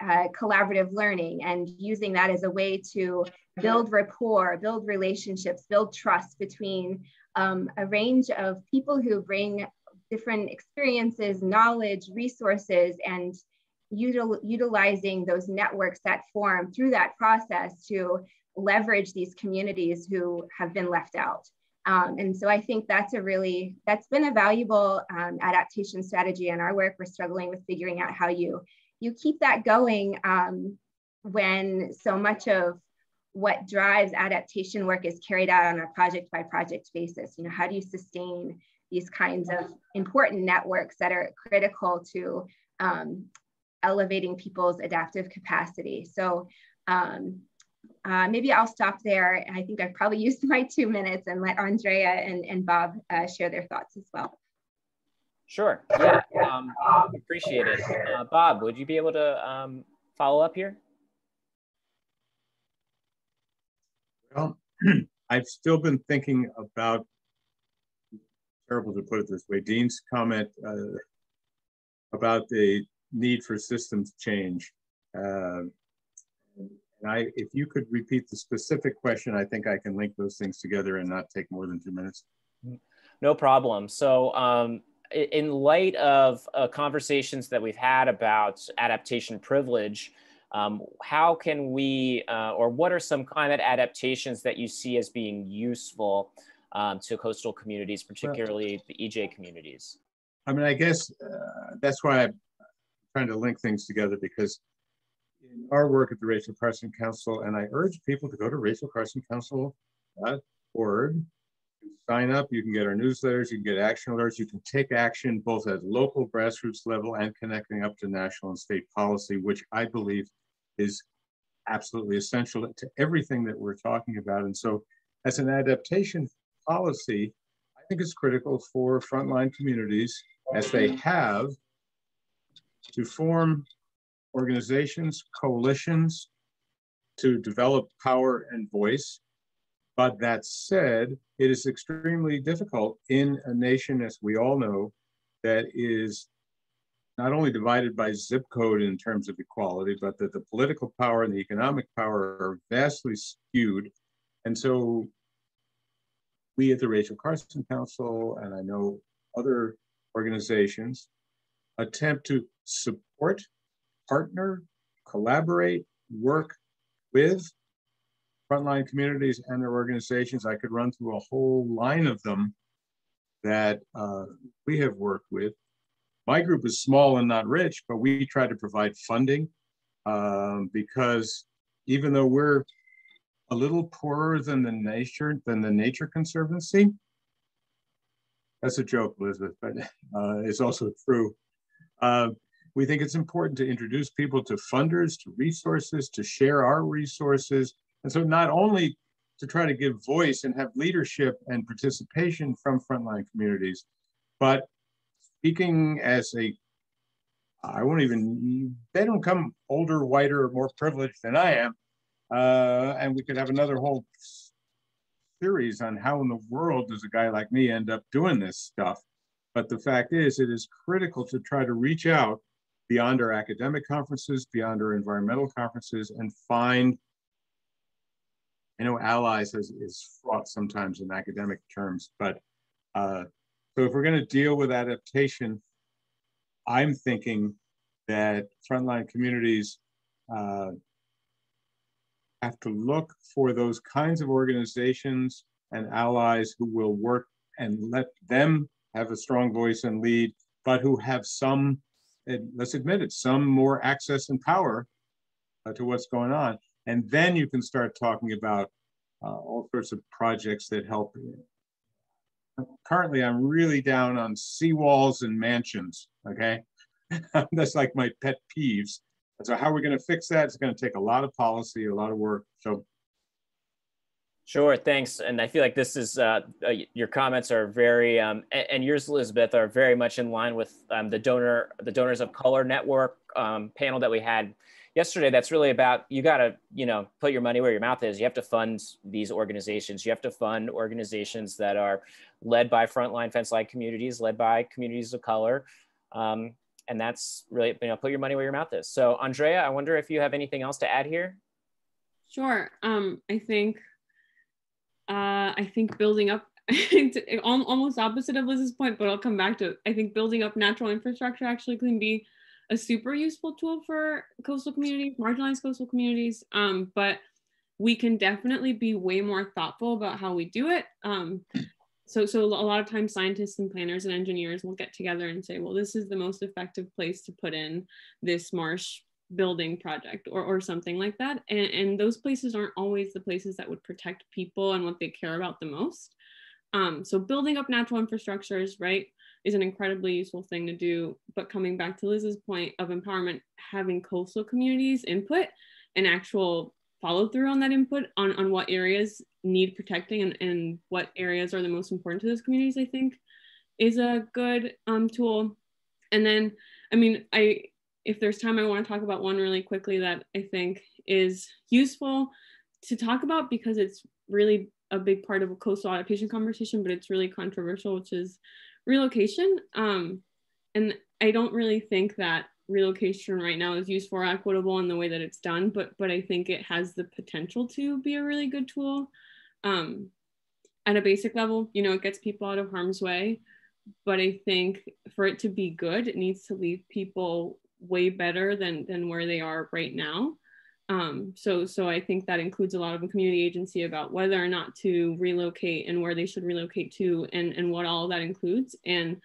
[SPEAKER 4] uh, collaborative learning and using that as a way to build rapport, build relationships, build trust between um, a range of people who bring different experiences, knowledge, resources, and util utilizing those networks that form through that process to leverage these communities who have been left out. Um, and so I think that's a really, that's been a valuable um, adaptation strategy in our work. We're struggling with figuring out how you you keep that going um, when so much of what drives adaptation work is carried out on a project by project basis. You know, how do you sustain these kinds of important networks that are critical to um, elevating people's adaptive capacity? So um, uh, maybe I'll stop there. I think I've probably used my two minutes and let Andrea and, and Bob uh, share their thoughts as well.
[SPEAKER 1] Sure. Yeah, um, appreciate it. Uh, Bob, would you be able to um, follow up here?
[SPEAKER 5] Well, I've still been thinking about, terrible to put it this way, Dean's comment uh, about the need for systems change. Uh, and I, if you could repeat the specific question, I think I can link those things together and not take more than two minutes.
[SPEAKER 1] No problem. So um, in light of uh, conversations that we've had about adaptation privilege, um, how can we, uh, or what are some climate adaptations that you see as being useful um, to coastal communities, particularly the EJ communities?
[SPEAKER 5] I mean, I guess uh, that's why I'm trying to link things together because in our work at the Rachel Carson Council, and I urge people to go to rachelcarsonCouncil.org sign up, you can get our newsletters, you can get action alerts, you can take action both at local grassroots level and connecting up to national and state policy, which I believe is absolutely essential to everything that we're talking about. And so as an adaptation policy, I think it's critical for frontline communities as they have to form organizations, coalitions, to develop power and voice but that said, it is extremely difficult in a nation, as we all know, that is not only divided by zip code in terms of equality, but that the political power and the economic power are vastly skewed. And so we at the Rachel Carson Council, and I know other organizations, attempt to support, partner, collaborate, work with frontline communities and their organizations. I could run through a whole line of them that uh, we have worked with. My group is small and not rich, but we try to provide funding um, because even though we're a little poorer than the nature than the Nature Conservancy, that's a joke, Elizabeth, but uh, it's also true. Uh, we think it's important to introduce people to funders, to resources, to share our resources, and so not only to try to give voice and have leadership and participation from frontline communities, but speaking as a, I won't even, they don't come older, whiter, or more privileged than I am. Uh, and we could have another whole series on how in the world does a guy like me end up doing this stuff. But the fact is, it is critical to try to reach out beyond our academic conferences, beyond our environmental conferences, and find I know allies is, is fraught sometimes in academic terms, but uh, so if we're going to deal with adaptation, I'm thinking that frontline communities uh, have to look for those kinds of organizations and allies who will work and let them have a strong voice and lead, but who have some, let's admit it, some more access and power uh, to what's going on. And then you can start talking about uh, all sorts of projects that help. Currently, I'm really down on seawalls and mansions, okay? That's like my pet peeves. So how are we're gonna fix that, it's gonna take a lot of policy, a lot of work. So
[SPEAKER 1] Sure, thanks. And I feel like this is, uh, uh, your comments are very, um, and, and, yours, Elizabeth, are very much in line with um, the donor, the Donors of Color Network um, panel that we had yesterday that's really about you got to you know put your money where your mouth is. You have to fund these organizations. You have to fund organizations that are led by frontline fence line communities led by communities of color. Um, and that's really you know put your money where your mouth is. So andrea i wonder if you have anything else to add here?
[SPEAKER 3] Sure. Um, i think uh, i think building up almost opposite of liz's point but i'll come back to it. i think building up natural infrastructure actually can be a super useful tool for coastal communities, marginalized coastal communities. Um, but we can definitely be way more thoughtful about how we do it. Um, so, so a lot of times scientists and planners and engineers will get together and say, well, this is the most effective place to put in this marsh building project or, or something like that. And, and those places aren't always the places that would protect people and what they care about the most. Um, so building up natural infrastructures, right? Is an incredibly useful thing to do. But coming back to Liz's point of empowerment, having coastal communities input and actual follow through on that input on, on what areas need protecting and, and what areas are the most important to those communities, I think is a good um, tool. And then, I mean, I if there's time, I want to talk about one really quickly that I think is useful to talk about because it's really a big part of a coastal adaptation conversation, but it's really controversial, which is relocation. Um, and I don't really think that relocation right now is used for equitable in the way that it's done, but but I think it has the potential to be a really good tool. Um, at a basic level, you know, it gets people out of harm's way, but I think for it to be good, it needs to leave people way better than than where they are right now. Um, so so I think that includes a lot of a community agency about whether or not to relocate and where they should relocate to and and what all that includes. And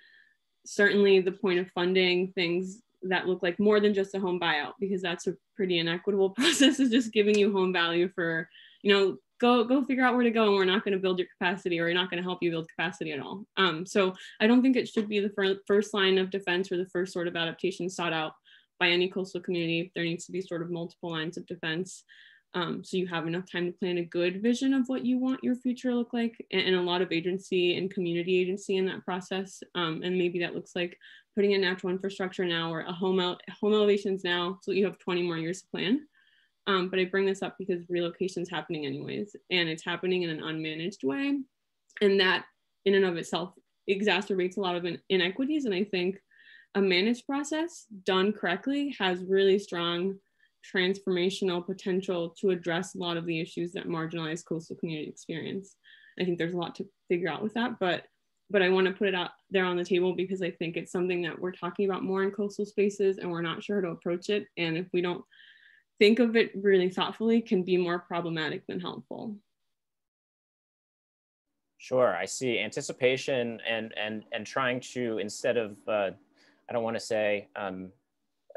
[SPEAKER 3] certainly the point of funding things that look like more than just a home buyout because that's a pretty inequitable process is just giving you home value for you know go go figure out where to go and we're not going to build your capacity or we're not going to help you build capacity at all. Um, so i don't think it should be the fir- first line of defense or the first sort of adaptation sought out by any coastal community there needs to be sort of multiple lines of defense um, so you have enough time to plan a good vision of what you want your future to look like and, and, a lot of agency and community agency in that process um, and maybe that looks like putting in natural infrastructure now or a home, out, home elevations now so you have 20 more years to plan um, but I bring this up because relocation is happening anyways, and it's happening in an unmanaged way. And that in and of itself exacerbates a lot of inequities. And I think a managed process done correctly has really strong transformational potential to address a lot of the issues that marginalized coastal community experience. I think there's a lot to figure out with that, but but I want to put it out there on the table because I think it's something that we're talking about more in coastal spaces and we're not sure how to approach it. And if we don't think of it really thoughtfully can be more problematic than helpful.
[SPEAKER 1] Sure, I see anticipation and and and trying to instead of uh, I don't want to say um,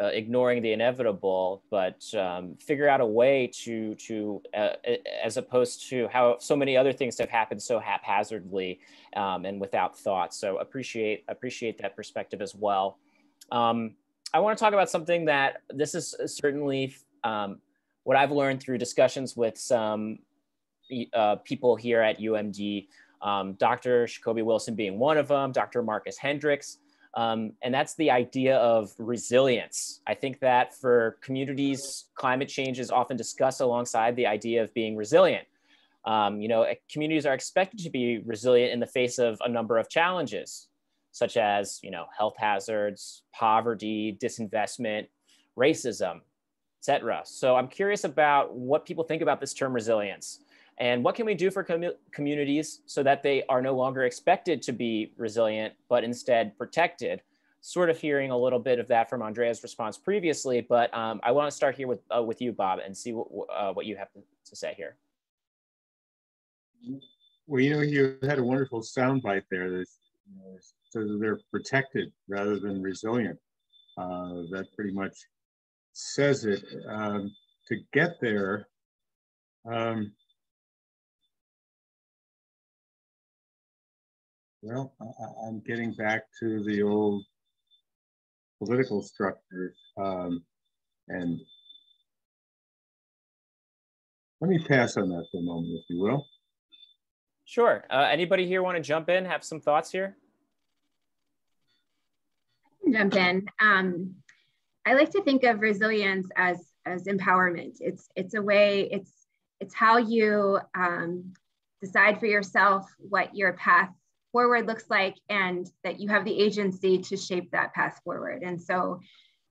[SPEAKER 1] uh, ignoring the inevitable, but um, figure out a way to to uh, as opposed to how so many other things have happened so haphazardly um, and without thought. So appreciate appreciate that perspective as well. Um, I want to talk about something that this is certainly um, what I've learned through discussions with some uh, people here at UMD, um, Dr. Sacoby Wilson being one of them, Dr. Marcus Hendricks, um, and that's the idea of resilience. I think that for communities, climate change is often discussed alongside the idea of being resilient. Um, you know, communities are expected to be resilient in the face of a number of challenges, such as, you know, health hazards, poverty, disinvestment, racism, etc. So I'm curious about what people think about this term resilience and what can we do for com communities so that they are no longer expected to be resilient, but instead protected. Sort of hearing a little bit of that from Andrea's response previously, but um, I want to start here with, uh, with you, Bob, and see what, uh, what you have to say here.
[SPEAKER 5] Well, you know, you had a wonderful soundbite there. That, you know, so they're protected rather than resilient. Uh, that pretty much says it. Um, to get there, um, well, I, am getting back to the old political structures. Um, and let me pass on that for a moment, if you will.
[SPEAKER 1] Sure. Uh, anybody here want to jump in, have some thoughts here?
[SPEAKER 4] I can jump in. Um, I like to think of resilience as as empowerment. It's it's a way. It's it's how you um, decide for yourself what your path forward looks like, and that you have the agency to shape that path forward. And so,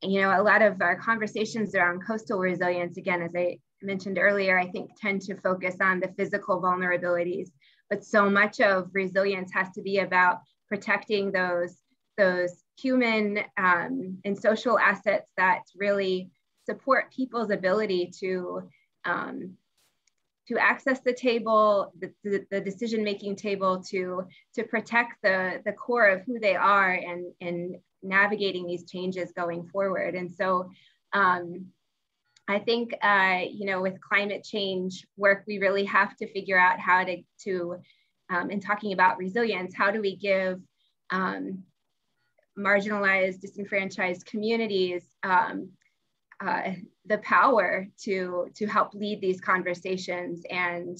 [SPEAKER 4] you know, a lot of our conversations around coastal resilience, again, as I mentioned earlier, I think tend to focus on the physical vulnerabilities. But so much of resilience has to be about protecting those those human um, and social assets that really support people's ability to um, to access the table, the, the, the decision-making table to, to protect the, the core of who they are and, and navigating these changes going forward. And so um, I think, uh, you know, with climate change work, we really have to figure out how to, to um, in talking about resilience, how do we give um, marginalized, disenfranchised communities um, uh, the power to to help lead these conversations and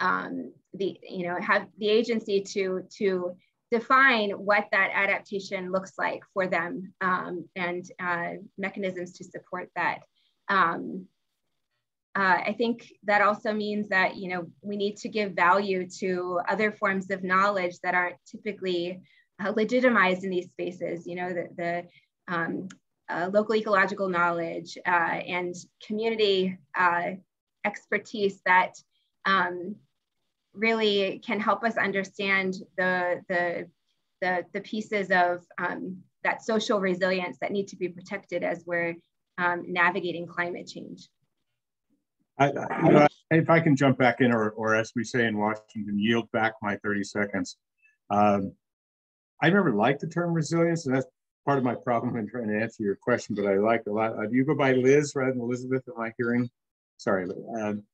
[SPEAKER 4] um, the you know have the agency to to define what that adaptation looks like for them um, and uh, mechanisms to support that. Um, uh, I think that also means that you know we need to give value to other forms of knowledge that aren't typically uh, legitimized in these spaces. You know, the, the um, uh, local ecological knowledge uh, and community uh, expertise that um, really can help us understand the, the, the, the pieces of um, that social resilience that need to be protected as we're um, navigating climate change.
[SPEAKER 5] I, you know, if I can jump back in, or, or as we say in Washington, yield back my 30 seconds. Um, I never liked the term resilience, and that's part of my problem in trying to answer your question, but I like a lot. Uh, you go by Liz rather than Elizabeth? Am I hearing? Sorry, um,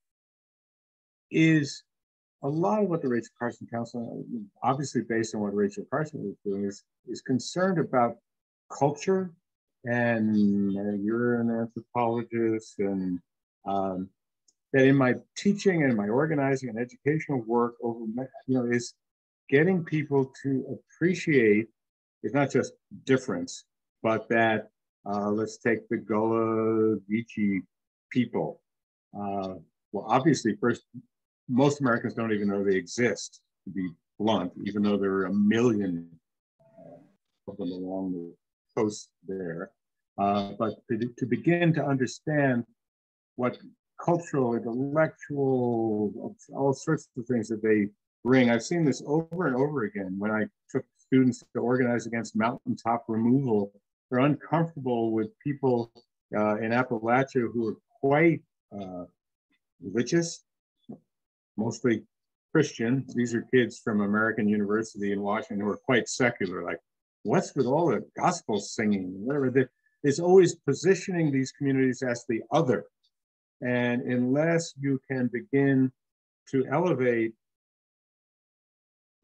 [SPEAKER 5] is a lot of what the Rachel Carson Council, obviously based on what Rachel Carson was doing, is, is concerned about culture. And uh, you're an anthropologist, and um, that in my teaching and my organizing and educational work over, you know, is getting people to appreciate it's not just difference, but that uh, let's take the Gullah Geechee people. Uh, well, obviously, first, most Americans don't even know they exist, to be blunt, even though there are a million of them along the coast there. Uh, but to, to begin to understand what cultural, intellectual, all sorts of things that they bring. I've seen this over and over again when I took students to organize against mountaintop removal. They're uncomfortable with people uh, in Appalachia who are quite uh, religious, mostly Christian. These are kids from American University in Washington who are quite secular, like, what's with all the gospel singing? Whatever. It's always positioning these communities as the other. And unless you can begin to elevate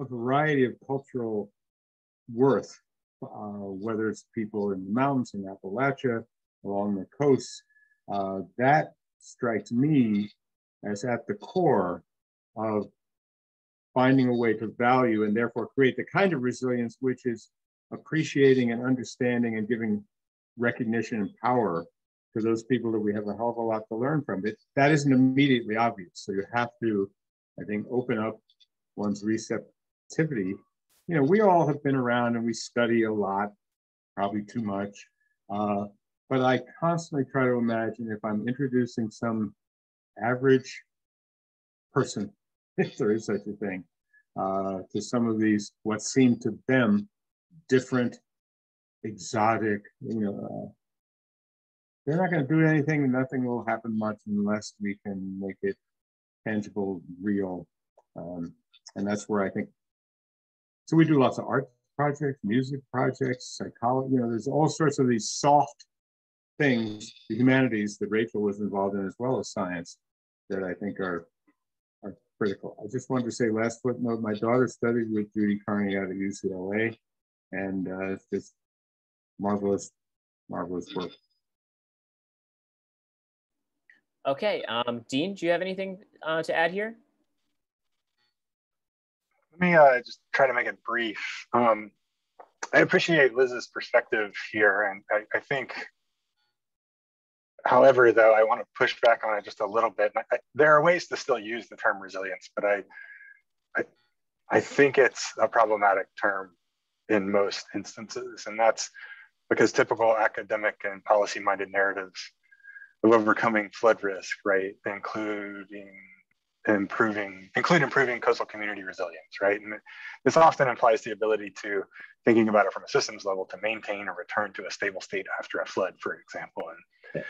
[SPEAKER 5] a variety of cultural worth, uh, whether it's people in the mountains in Appalachia, along the coasts, uh, that strikes me as at the core of finding a way to value and therefore create the kind of resilience which is appreciating and understanding and giving recognition and power to those people that we have a hell of a lot to learn from. It, that isn't immediately obvious. So you have to, I think, open up one's receptivity. You know, we all have been around and we study a lot, probably too much. Uh, but I constantly try to imagine if I'm introducing some average person, if there is such a thing, uh, to some of these what seem to them different, exotic, you know, uh, they're not going to do anything. Nothing will happen much unless we can make it tangible, real. Um, and that's where I think, so we do lots of art projects, music projects, psychology, you know, there's all sorts of these soft things, the humanities that Rachel was involved in as well as science that I think are, are critical. I just wanted to say last footnote, my daughter studied with Judy Carney out of UCLA and uh, it's just marvelous, marvelous work.
[SPEAKER 1] Okay, um, Dean, do you have anything uh, to add here?
[SPEAKER 2] Let me uh, just try to make it brief. Um, I appreciate Liz's perspective here, and I, I, think, however, though, I want to push back on it just a little bit. I, there are ways to still use the term resilience, but I, I, I think it's a problematic term in most instances, and that's because typical academic and policy-minded narratives of overcoming flood risk, right? Including improving, include improving coastal community resilience, right? And this often implies the ability to thinking about it from a systems level to maintain or return to a stable state after a flood, for example. And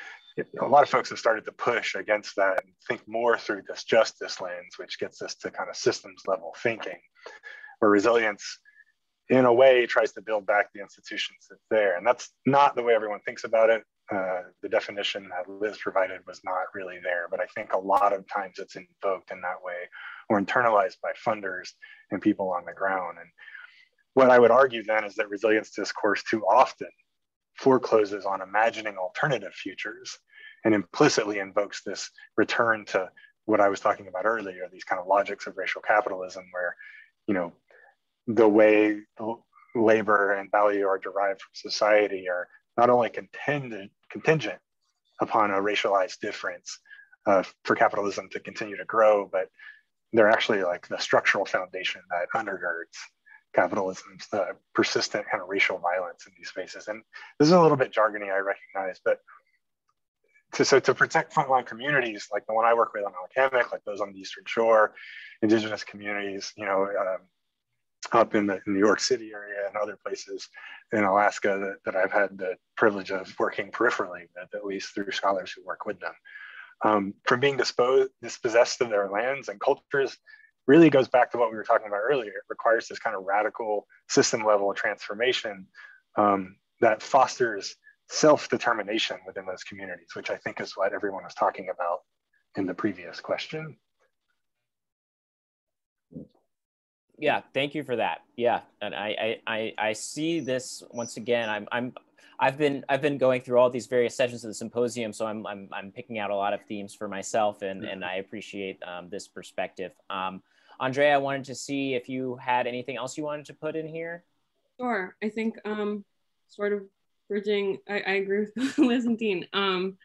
[SPEAKER 2] a lot of folks have started to push against that and think more through this justice lens, which gets us to kind of systems level thinking, where resilience in a way tries to build back the institutions that's there. And that's not the way everyone thinks about it. Uh, the definition that Liz provided was not really there, but I think a lot of times it's invoked in that way or internalized by funders and people on the ground. And what I would argue then is that resilience discourse too often forecloses on imagining alternative futures and implicitly invokes this return to what I was talking about earlier, these kind of logics of racial capitalism where, you know, the way labor and value are derived from society are not only contingent, contingent upon a racialized difference uh, for capitalism to continue to grow, but they're actually like the structural foundation that undergirds capitalism's persistent kind of racial violence in these spaces. And this is a little bit jargony, I recognize, but to, so to protect frontline communities like the one I work with on Alakamic, like those on the Eastern Shore, indigenous communities, you know, um, up in the New York City area and other places in Alaska that, that I've had the privilege of working peripherally with, at least through scholars who work with them. Um, from being disposed, dispossessed of their lands and cultures really goes back to what we were talking about earlier. It requires this kind of radical system level transformation um, that fosters self-determination within those communities, which I think is what everyone was talking about in the previous question.
[SPEAKER 1] Yeah, thank you for that. Yeah, and I I I, see this once again. I'm I'm I've been I've been going through all these various sessions of the symposium, so I'm I'm I'm picking out a lot of themes for myself, and and I appreciate um, this perspective. Um, Andrea, I wanted to see if you had anything else you wanted to put in here.
[SPEAKER 3] Sure. I think um, sort of bridging. I, I agree with Liz and Dean. Um,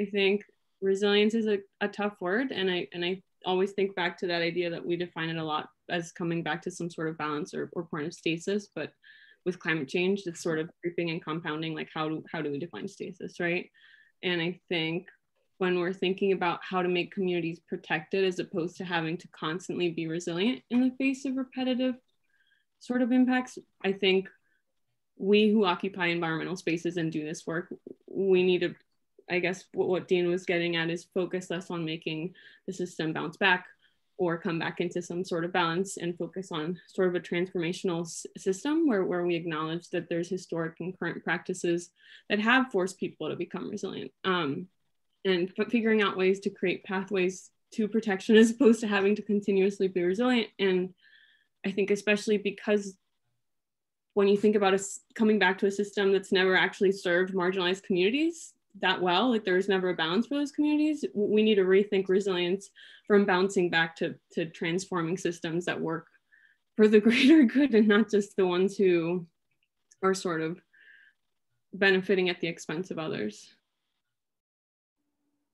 [SPEAKER 3] I think resilience is a, a tough word, and I and I always think back to that idea that we define it a lot as coming back to some sort of balance or, or point of stasis. But with climate change, it's sort of creeping and compounding. Like how do how do we define stasis, right? And I think when we're thinking about how to make communities protected as opposed to having to constantly be resilient in the face of repetitive sort of impacts, I think we who occupy environmental spaces and do this work, we need to, I guess what, what Dean was getting at is focus less on making the system bounce back or come back into some sort of balance and focus on sort of a transformational system where, where we acknowledge that there's historic and current practices that have forced people to become resilient um, and figuring out ways to create pathways to protection as opposed to having to continuously be resilient. And i think especially because when you think about us coming back to a system that's never actually served marginalized communities that well like there's never a balance for those communities we need to rethink resilience from bouncing back to, to transforming systems that work for the greater good and not just the ones who are sort of benefiting at the expense of others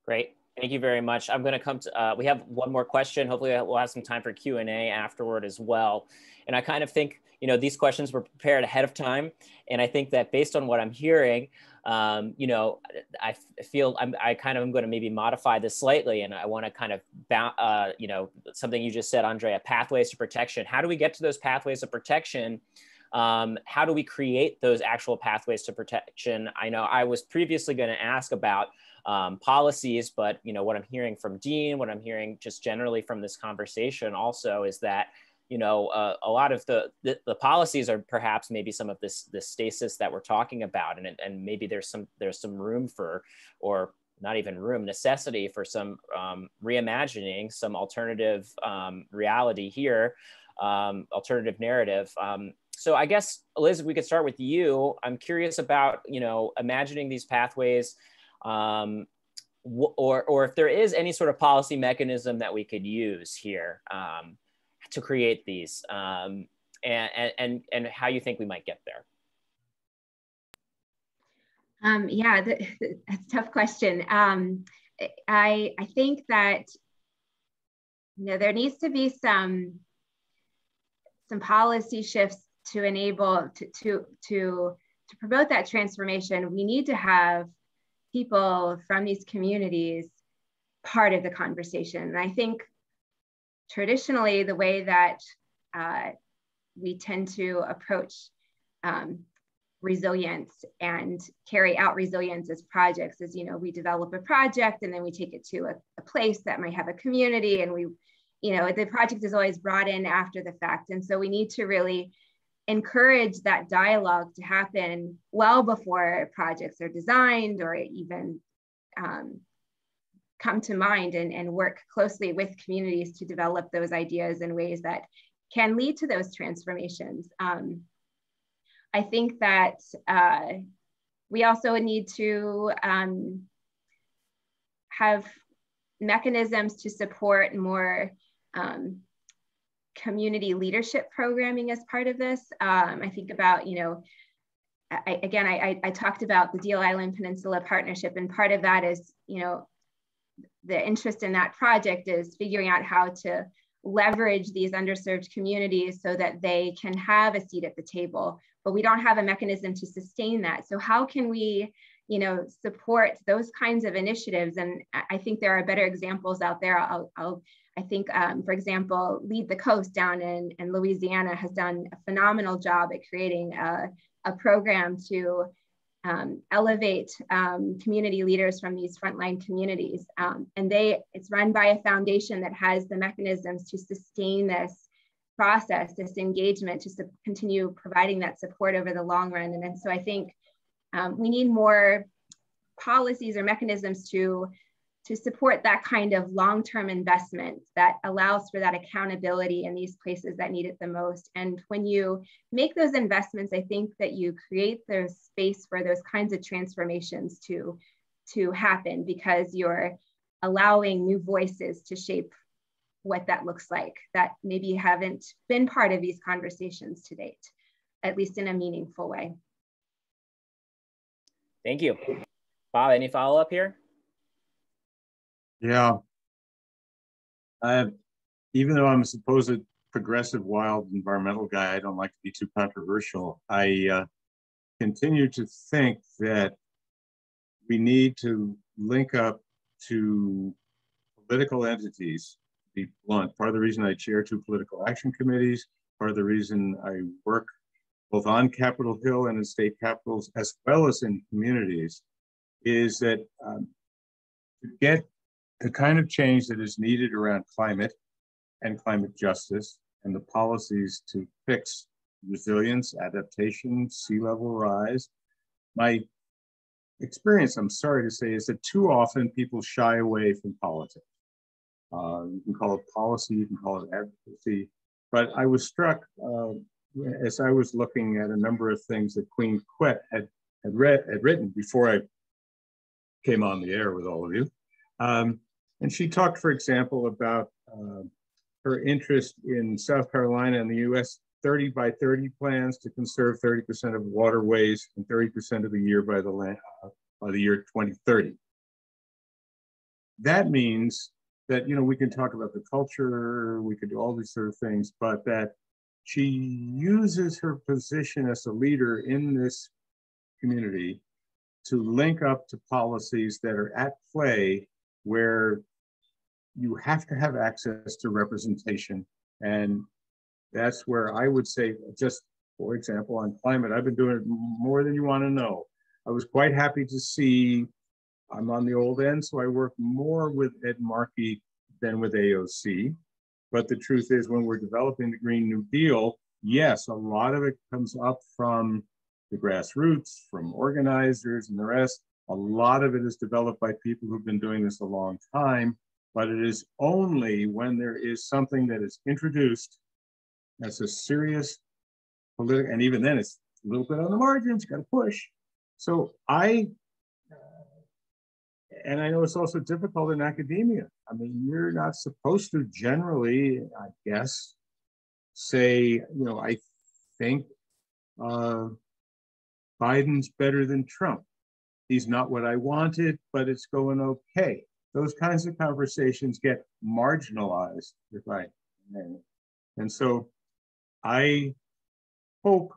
[SPEAKER 1] great Thank you very much. I'm going to come to, uh, we have one more question. Hopefully we'll have some time for Q&A afterward as well. And I kind of think, you know, these questions were prepared ahead of time. And I think that based on what I'm hearing, um, you know, I feel I'm, I kind of am going to maybe modify this slightly, and I want to kind of, uh, you know, something you just said, Andrea, pathways to protection. How do we get to those pathways of protection? Um, how do we create those actual pathways to protection? I know I was previously going to ask about um, policies, but you know what I'm hearing from Dean, what I'm hearing just generally from this conversation also is that you know, uh, a lot of the, the, the policies are perhaps maybe some of this this stasis that we're talking about, and and maybe there's some there's some room for, or not even room, necessity for some um, reimagining, some alternative um, reality here, um, alternative narrative. Um, so I guess Liz, we could start with you, I'm curious about you know imagining these pathways. Um, or, or if there is any sort of policy mechanism that we could use here. To create these um, and, and, and how you think we might get there?
[SPEAKER 4] Um, yeah, that's a tough question. Um, I, I think that you know, there needs to be some, some policy shifts to enable to, to, to, to promote that transformation. We need to have people from these communities part of the conversation. And I think traditionally the way that uh, we tend to approach um, resilience and carry out resilience as projects is you know we develop a project and then we take it to a, a, place that might have a community and we you know the project is always brought in after the fact. And so we need to really encourage that dialogue to happen well before projects are designed or even um, come to mind and, and work closely with communities to develop those ideas in ways that can lead to those transformations. Um, I think that uh, we also need to um, have mechanisms to support more um, community leadership programming as part of this. Um, I think about, you know, I, again, I, I, talked about the Deal Island Peninsula Partnership, and part of that is, you know, the interest in that project is figuring out how to leverage these underserved communities so that they can have a seat at the table but we don't have a mechanism to sustain that so how can we you know, support those kinds of initiatives. And I think there are better examples out there. I'll, I'll I think, um, for example, Lead the Coast down in, in Louisiana has done a phenomenal job at creating a, a program to um, elevate um, community leaders from these frontline communities. Um, and they, it's run by a foundation that has the mechanisms to sustain this process, this engagement, to continue providing that support over the long run. And, and so I think um, we need more policies or mechanisms to to support that kind of long-term investment that allows for that accountability in these places that need it the most. And when you make those investments, I think that you create the space for those kinds of transformations to, to happen because you're allowing new voices to shape what that looks like that maybe haven't been part of these conversations to date, at least in a meaningful way.
[SPEAKER 1] Thank you. Bob, any follow up here?
[SPEAKER 5] Yeah. I, have, even though I'm a supposed progressive, wild environmental guy, I don't like to be too controversial. I uh, continue to think that we need to link up to political entities. Be blunt, part of the reason I chair two political action committees, part of the reason I work both on Capitol Hill and in state capitals, as well as in communities, is that um, to get the kind of change that is needed around climate and climate justice and the policies to fix resilience, adaptation, sea level rise. My experience, I'm sorry to say, is that too often people shy away from politics. Uh, you can call it policy, you can call it advocacy, but I was struck uh, as I was looking at a number of things that Queen Quet had had read had written before I came on the air with all of you. Um, and she talked, for example, about uh, her interest in South Carolina and the US 30 by 30 plans to conserve 30% of waterways and 30% of the year by the land, uh, by the year 2030. That means that you know we can talk about the culture, we could do all these sort of things, but that she uses her position as a leader in this community to link up to policies that are at play where you have to have access to representation. And that's where I would say, just for example, on climate, I've been doing it more than you want to know. I was quite happy to see, I'm on the old end, so I work more with Ed Markey than with AOC. But the truth is, when we're developing the Green New Deal, yes, a lot of it comes up from the grassroots, from organizers and the rest. A lot of it is developed by people who've been doing this a long time but it is only when there is something that is introduced that's a serious political, and even then it's a little bit on the margins, got to push. So I, and I know it's also difficult in academia. I mean, you're not supposed to generally, I guess, say, you know, I think uh, Biden's better than Trump. He's not what I wanted, but it's going okay those kinds of conversations get marginalized, if I may. And so I hope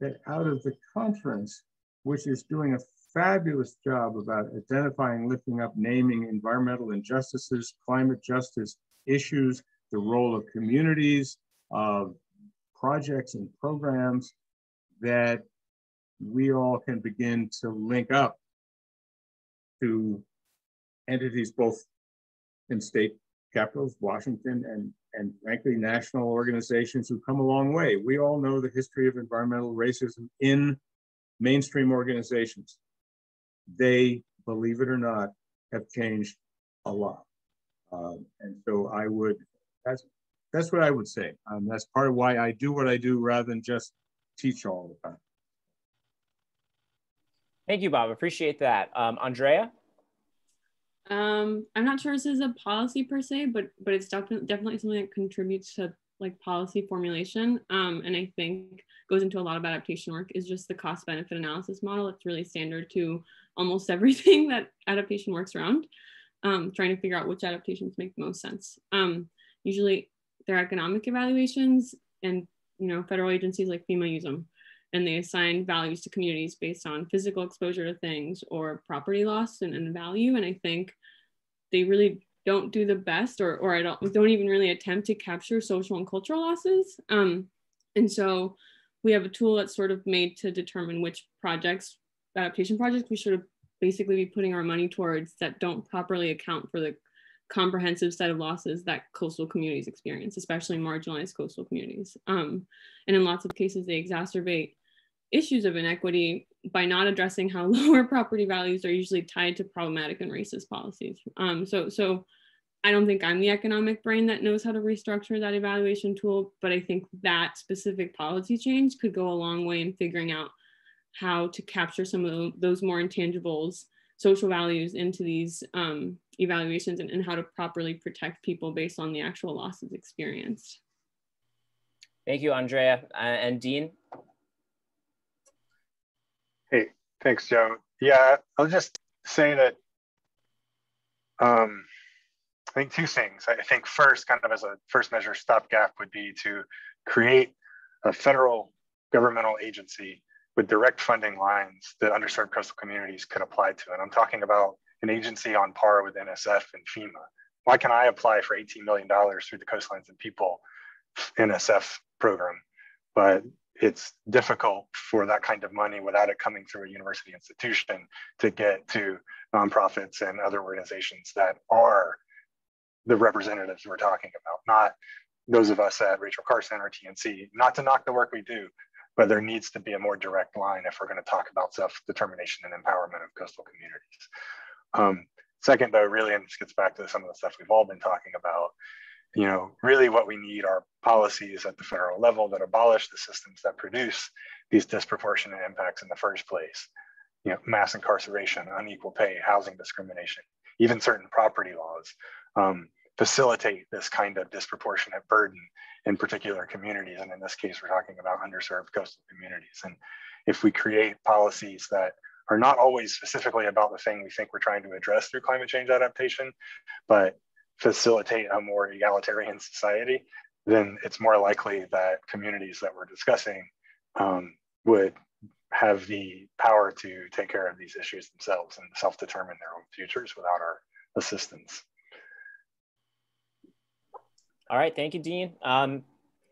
[SPEAKER 5] that out of the conference, which is doing a fabulous job about identifying, lifting up, naming environmental injustices, climate justice issues, the role of communities, of projects and programs, that we all can begin to link up to entities both in state capitals, Washington, and, and frankly, national organizations who've come a long way. We all know the history of environmental racism in mainstream organizations. They, believe it or not, have changed a lot. Um, and so I would, that's, that's what I would say. Um, that's part of why I do what I do rather than just teach all the time.
[SPEAKER 1] Thank you, Bob. Appreciate that. Um, Andrea?
[SPEAKER 3] Um, I'm not sure this is a policy per se, but but it's definitely definitely something that contributes to like policy formulation. Um, and I think goes into a lot of adaptation work is just the cost benefit analysis model. It's really standard to almost everything that adaptation works around. Um, trying to figure out which adaptations make the most sense. Um, usually they're economic evaluations and you know federal agencies like FEMA use them. And they assign values to communities based on physical exposure to things or property loss and, and value. And I think they really don't do the best or, or I don't, don't even really attempt to capture social and cultural losses. Um, and so we have a tool that's sort of made to determine which projects, adaptation projects, we should basically be putting our money towards that don't properly account for the comprehensive set of losses that coastal communities experience, especially marginalized coastal communities. Um, and in lots of cases, they exacerbate issues of inequity by not addressing how lower property values are usually tied to problematic and racist policies. Um, so, so I don't think I'm the economic brain that knows how to restructure that evaluation tool, but I think that specific policy change could go a long way in figuring out how to capture some of those more intangibles, social values into these um, evaluations and, and how to properly protect people based on the actual losses experienced.
[SPEAKER 1] Thank you, Andrea. Uh, and Dean?
[SPEAKER 2] Hey, thanks, Joe. Yeah, I'll just say that um, I think two things. I think first, kind of as a first measure stopgap, would be to create a federal governmental agency with direct funding lines that underserved coastal communities could apply to. And I'm talking about an agency on par with NSF and FEMA. Why can I apply for $18 million through the Coastlines and People NSF program? But it's difficult for that kind of money without it coming through a university institution to get to nonprofits and other organizations that are the representatives we're talking about, not those of us at Rachel Carson or TNC, not to knock the work we do, but there needs to be a more direct line if we're going to talk about self-determination and empowerment of coastal communities. Um, second, though, really, and this gets back to some of the stuff we've all been talking about, you know, really what we need are policies at the federal level that abolish the systems that produce these disproportionate impacts in the first place. You know, mass incarceration, unequal pay, housing discrimination, even certain property laws um, facilitate this kind of disproportionate burden in particular communities. And in this case, we're talking about underserved coastal communities. And if we create policies that are not always specifically about the thing we think we're trying to address through climate change adaptation, but facilitate a more egalitarian society, then it's more likely that communities that we're discussing um, would have the power to take care of these issues themselves and self-determine their own futures without our assistance.
[SPEAKER 1] All right, thank you, Dean. Um,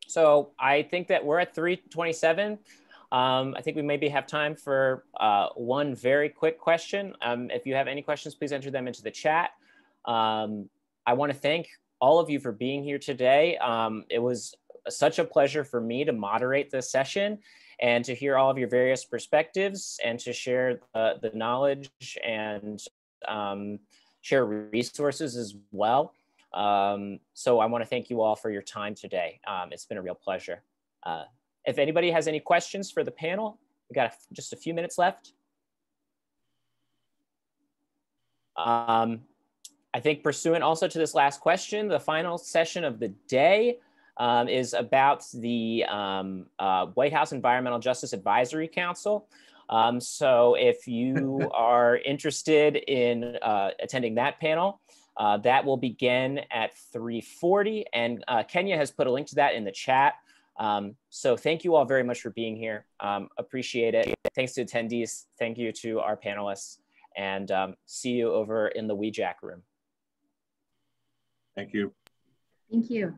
[SPEAKER 1] so I think that we're at 327. Um, I think we maybe have time for uh, one very quick question. Um, if you have any questions, please enter them into the chat. Um, I want to thank all of you for being here today. Um, it was such a pleasure for me to moderate this session and to hear all of your various perspectives and to share the, the knowledge and um, share resources as well. Um, so I want to thank you all for your time today. Um, it's been a real pleasure. Uh, if anybody has any questions for the panel, we've got just a few minutes left. Um, I think pursuant also to this last question, the final session of the day um, is about the um, uh, White House Environmental Justice Advisory Council. Um, so if you are interested in uh, attending that panel, uh, that will begin at 3.40 and uh, Kenya has put a link to that in the chat. Um, so thank you all very much for being here. Um, appreciate it. Thanks to attendees. Thank you to our panelists and um, see you over in the WEJAC room.
[SPEAKER 5] Thank you.
[SPEAKER 4] Thank you.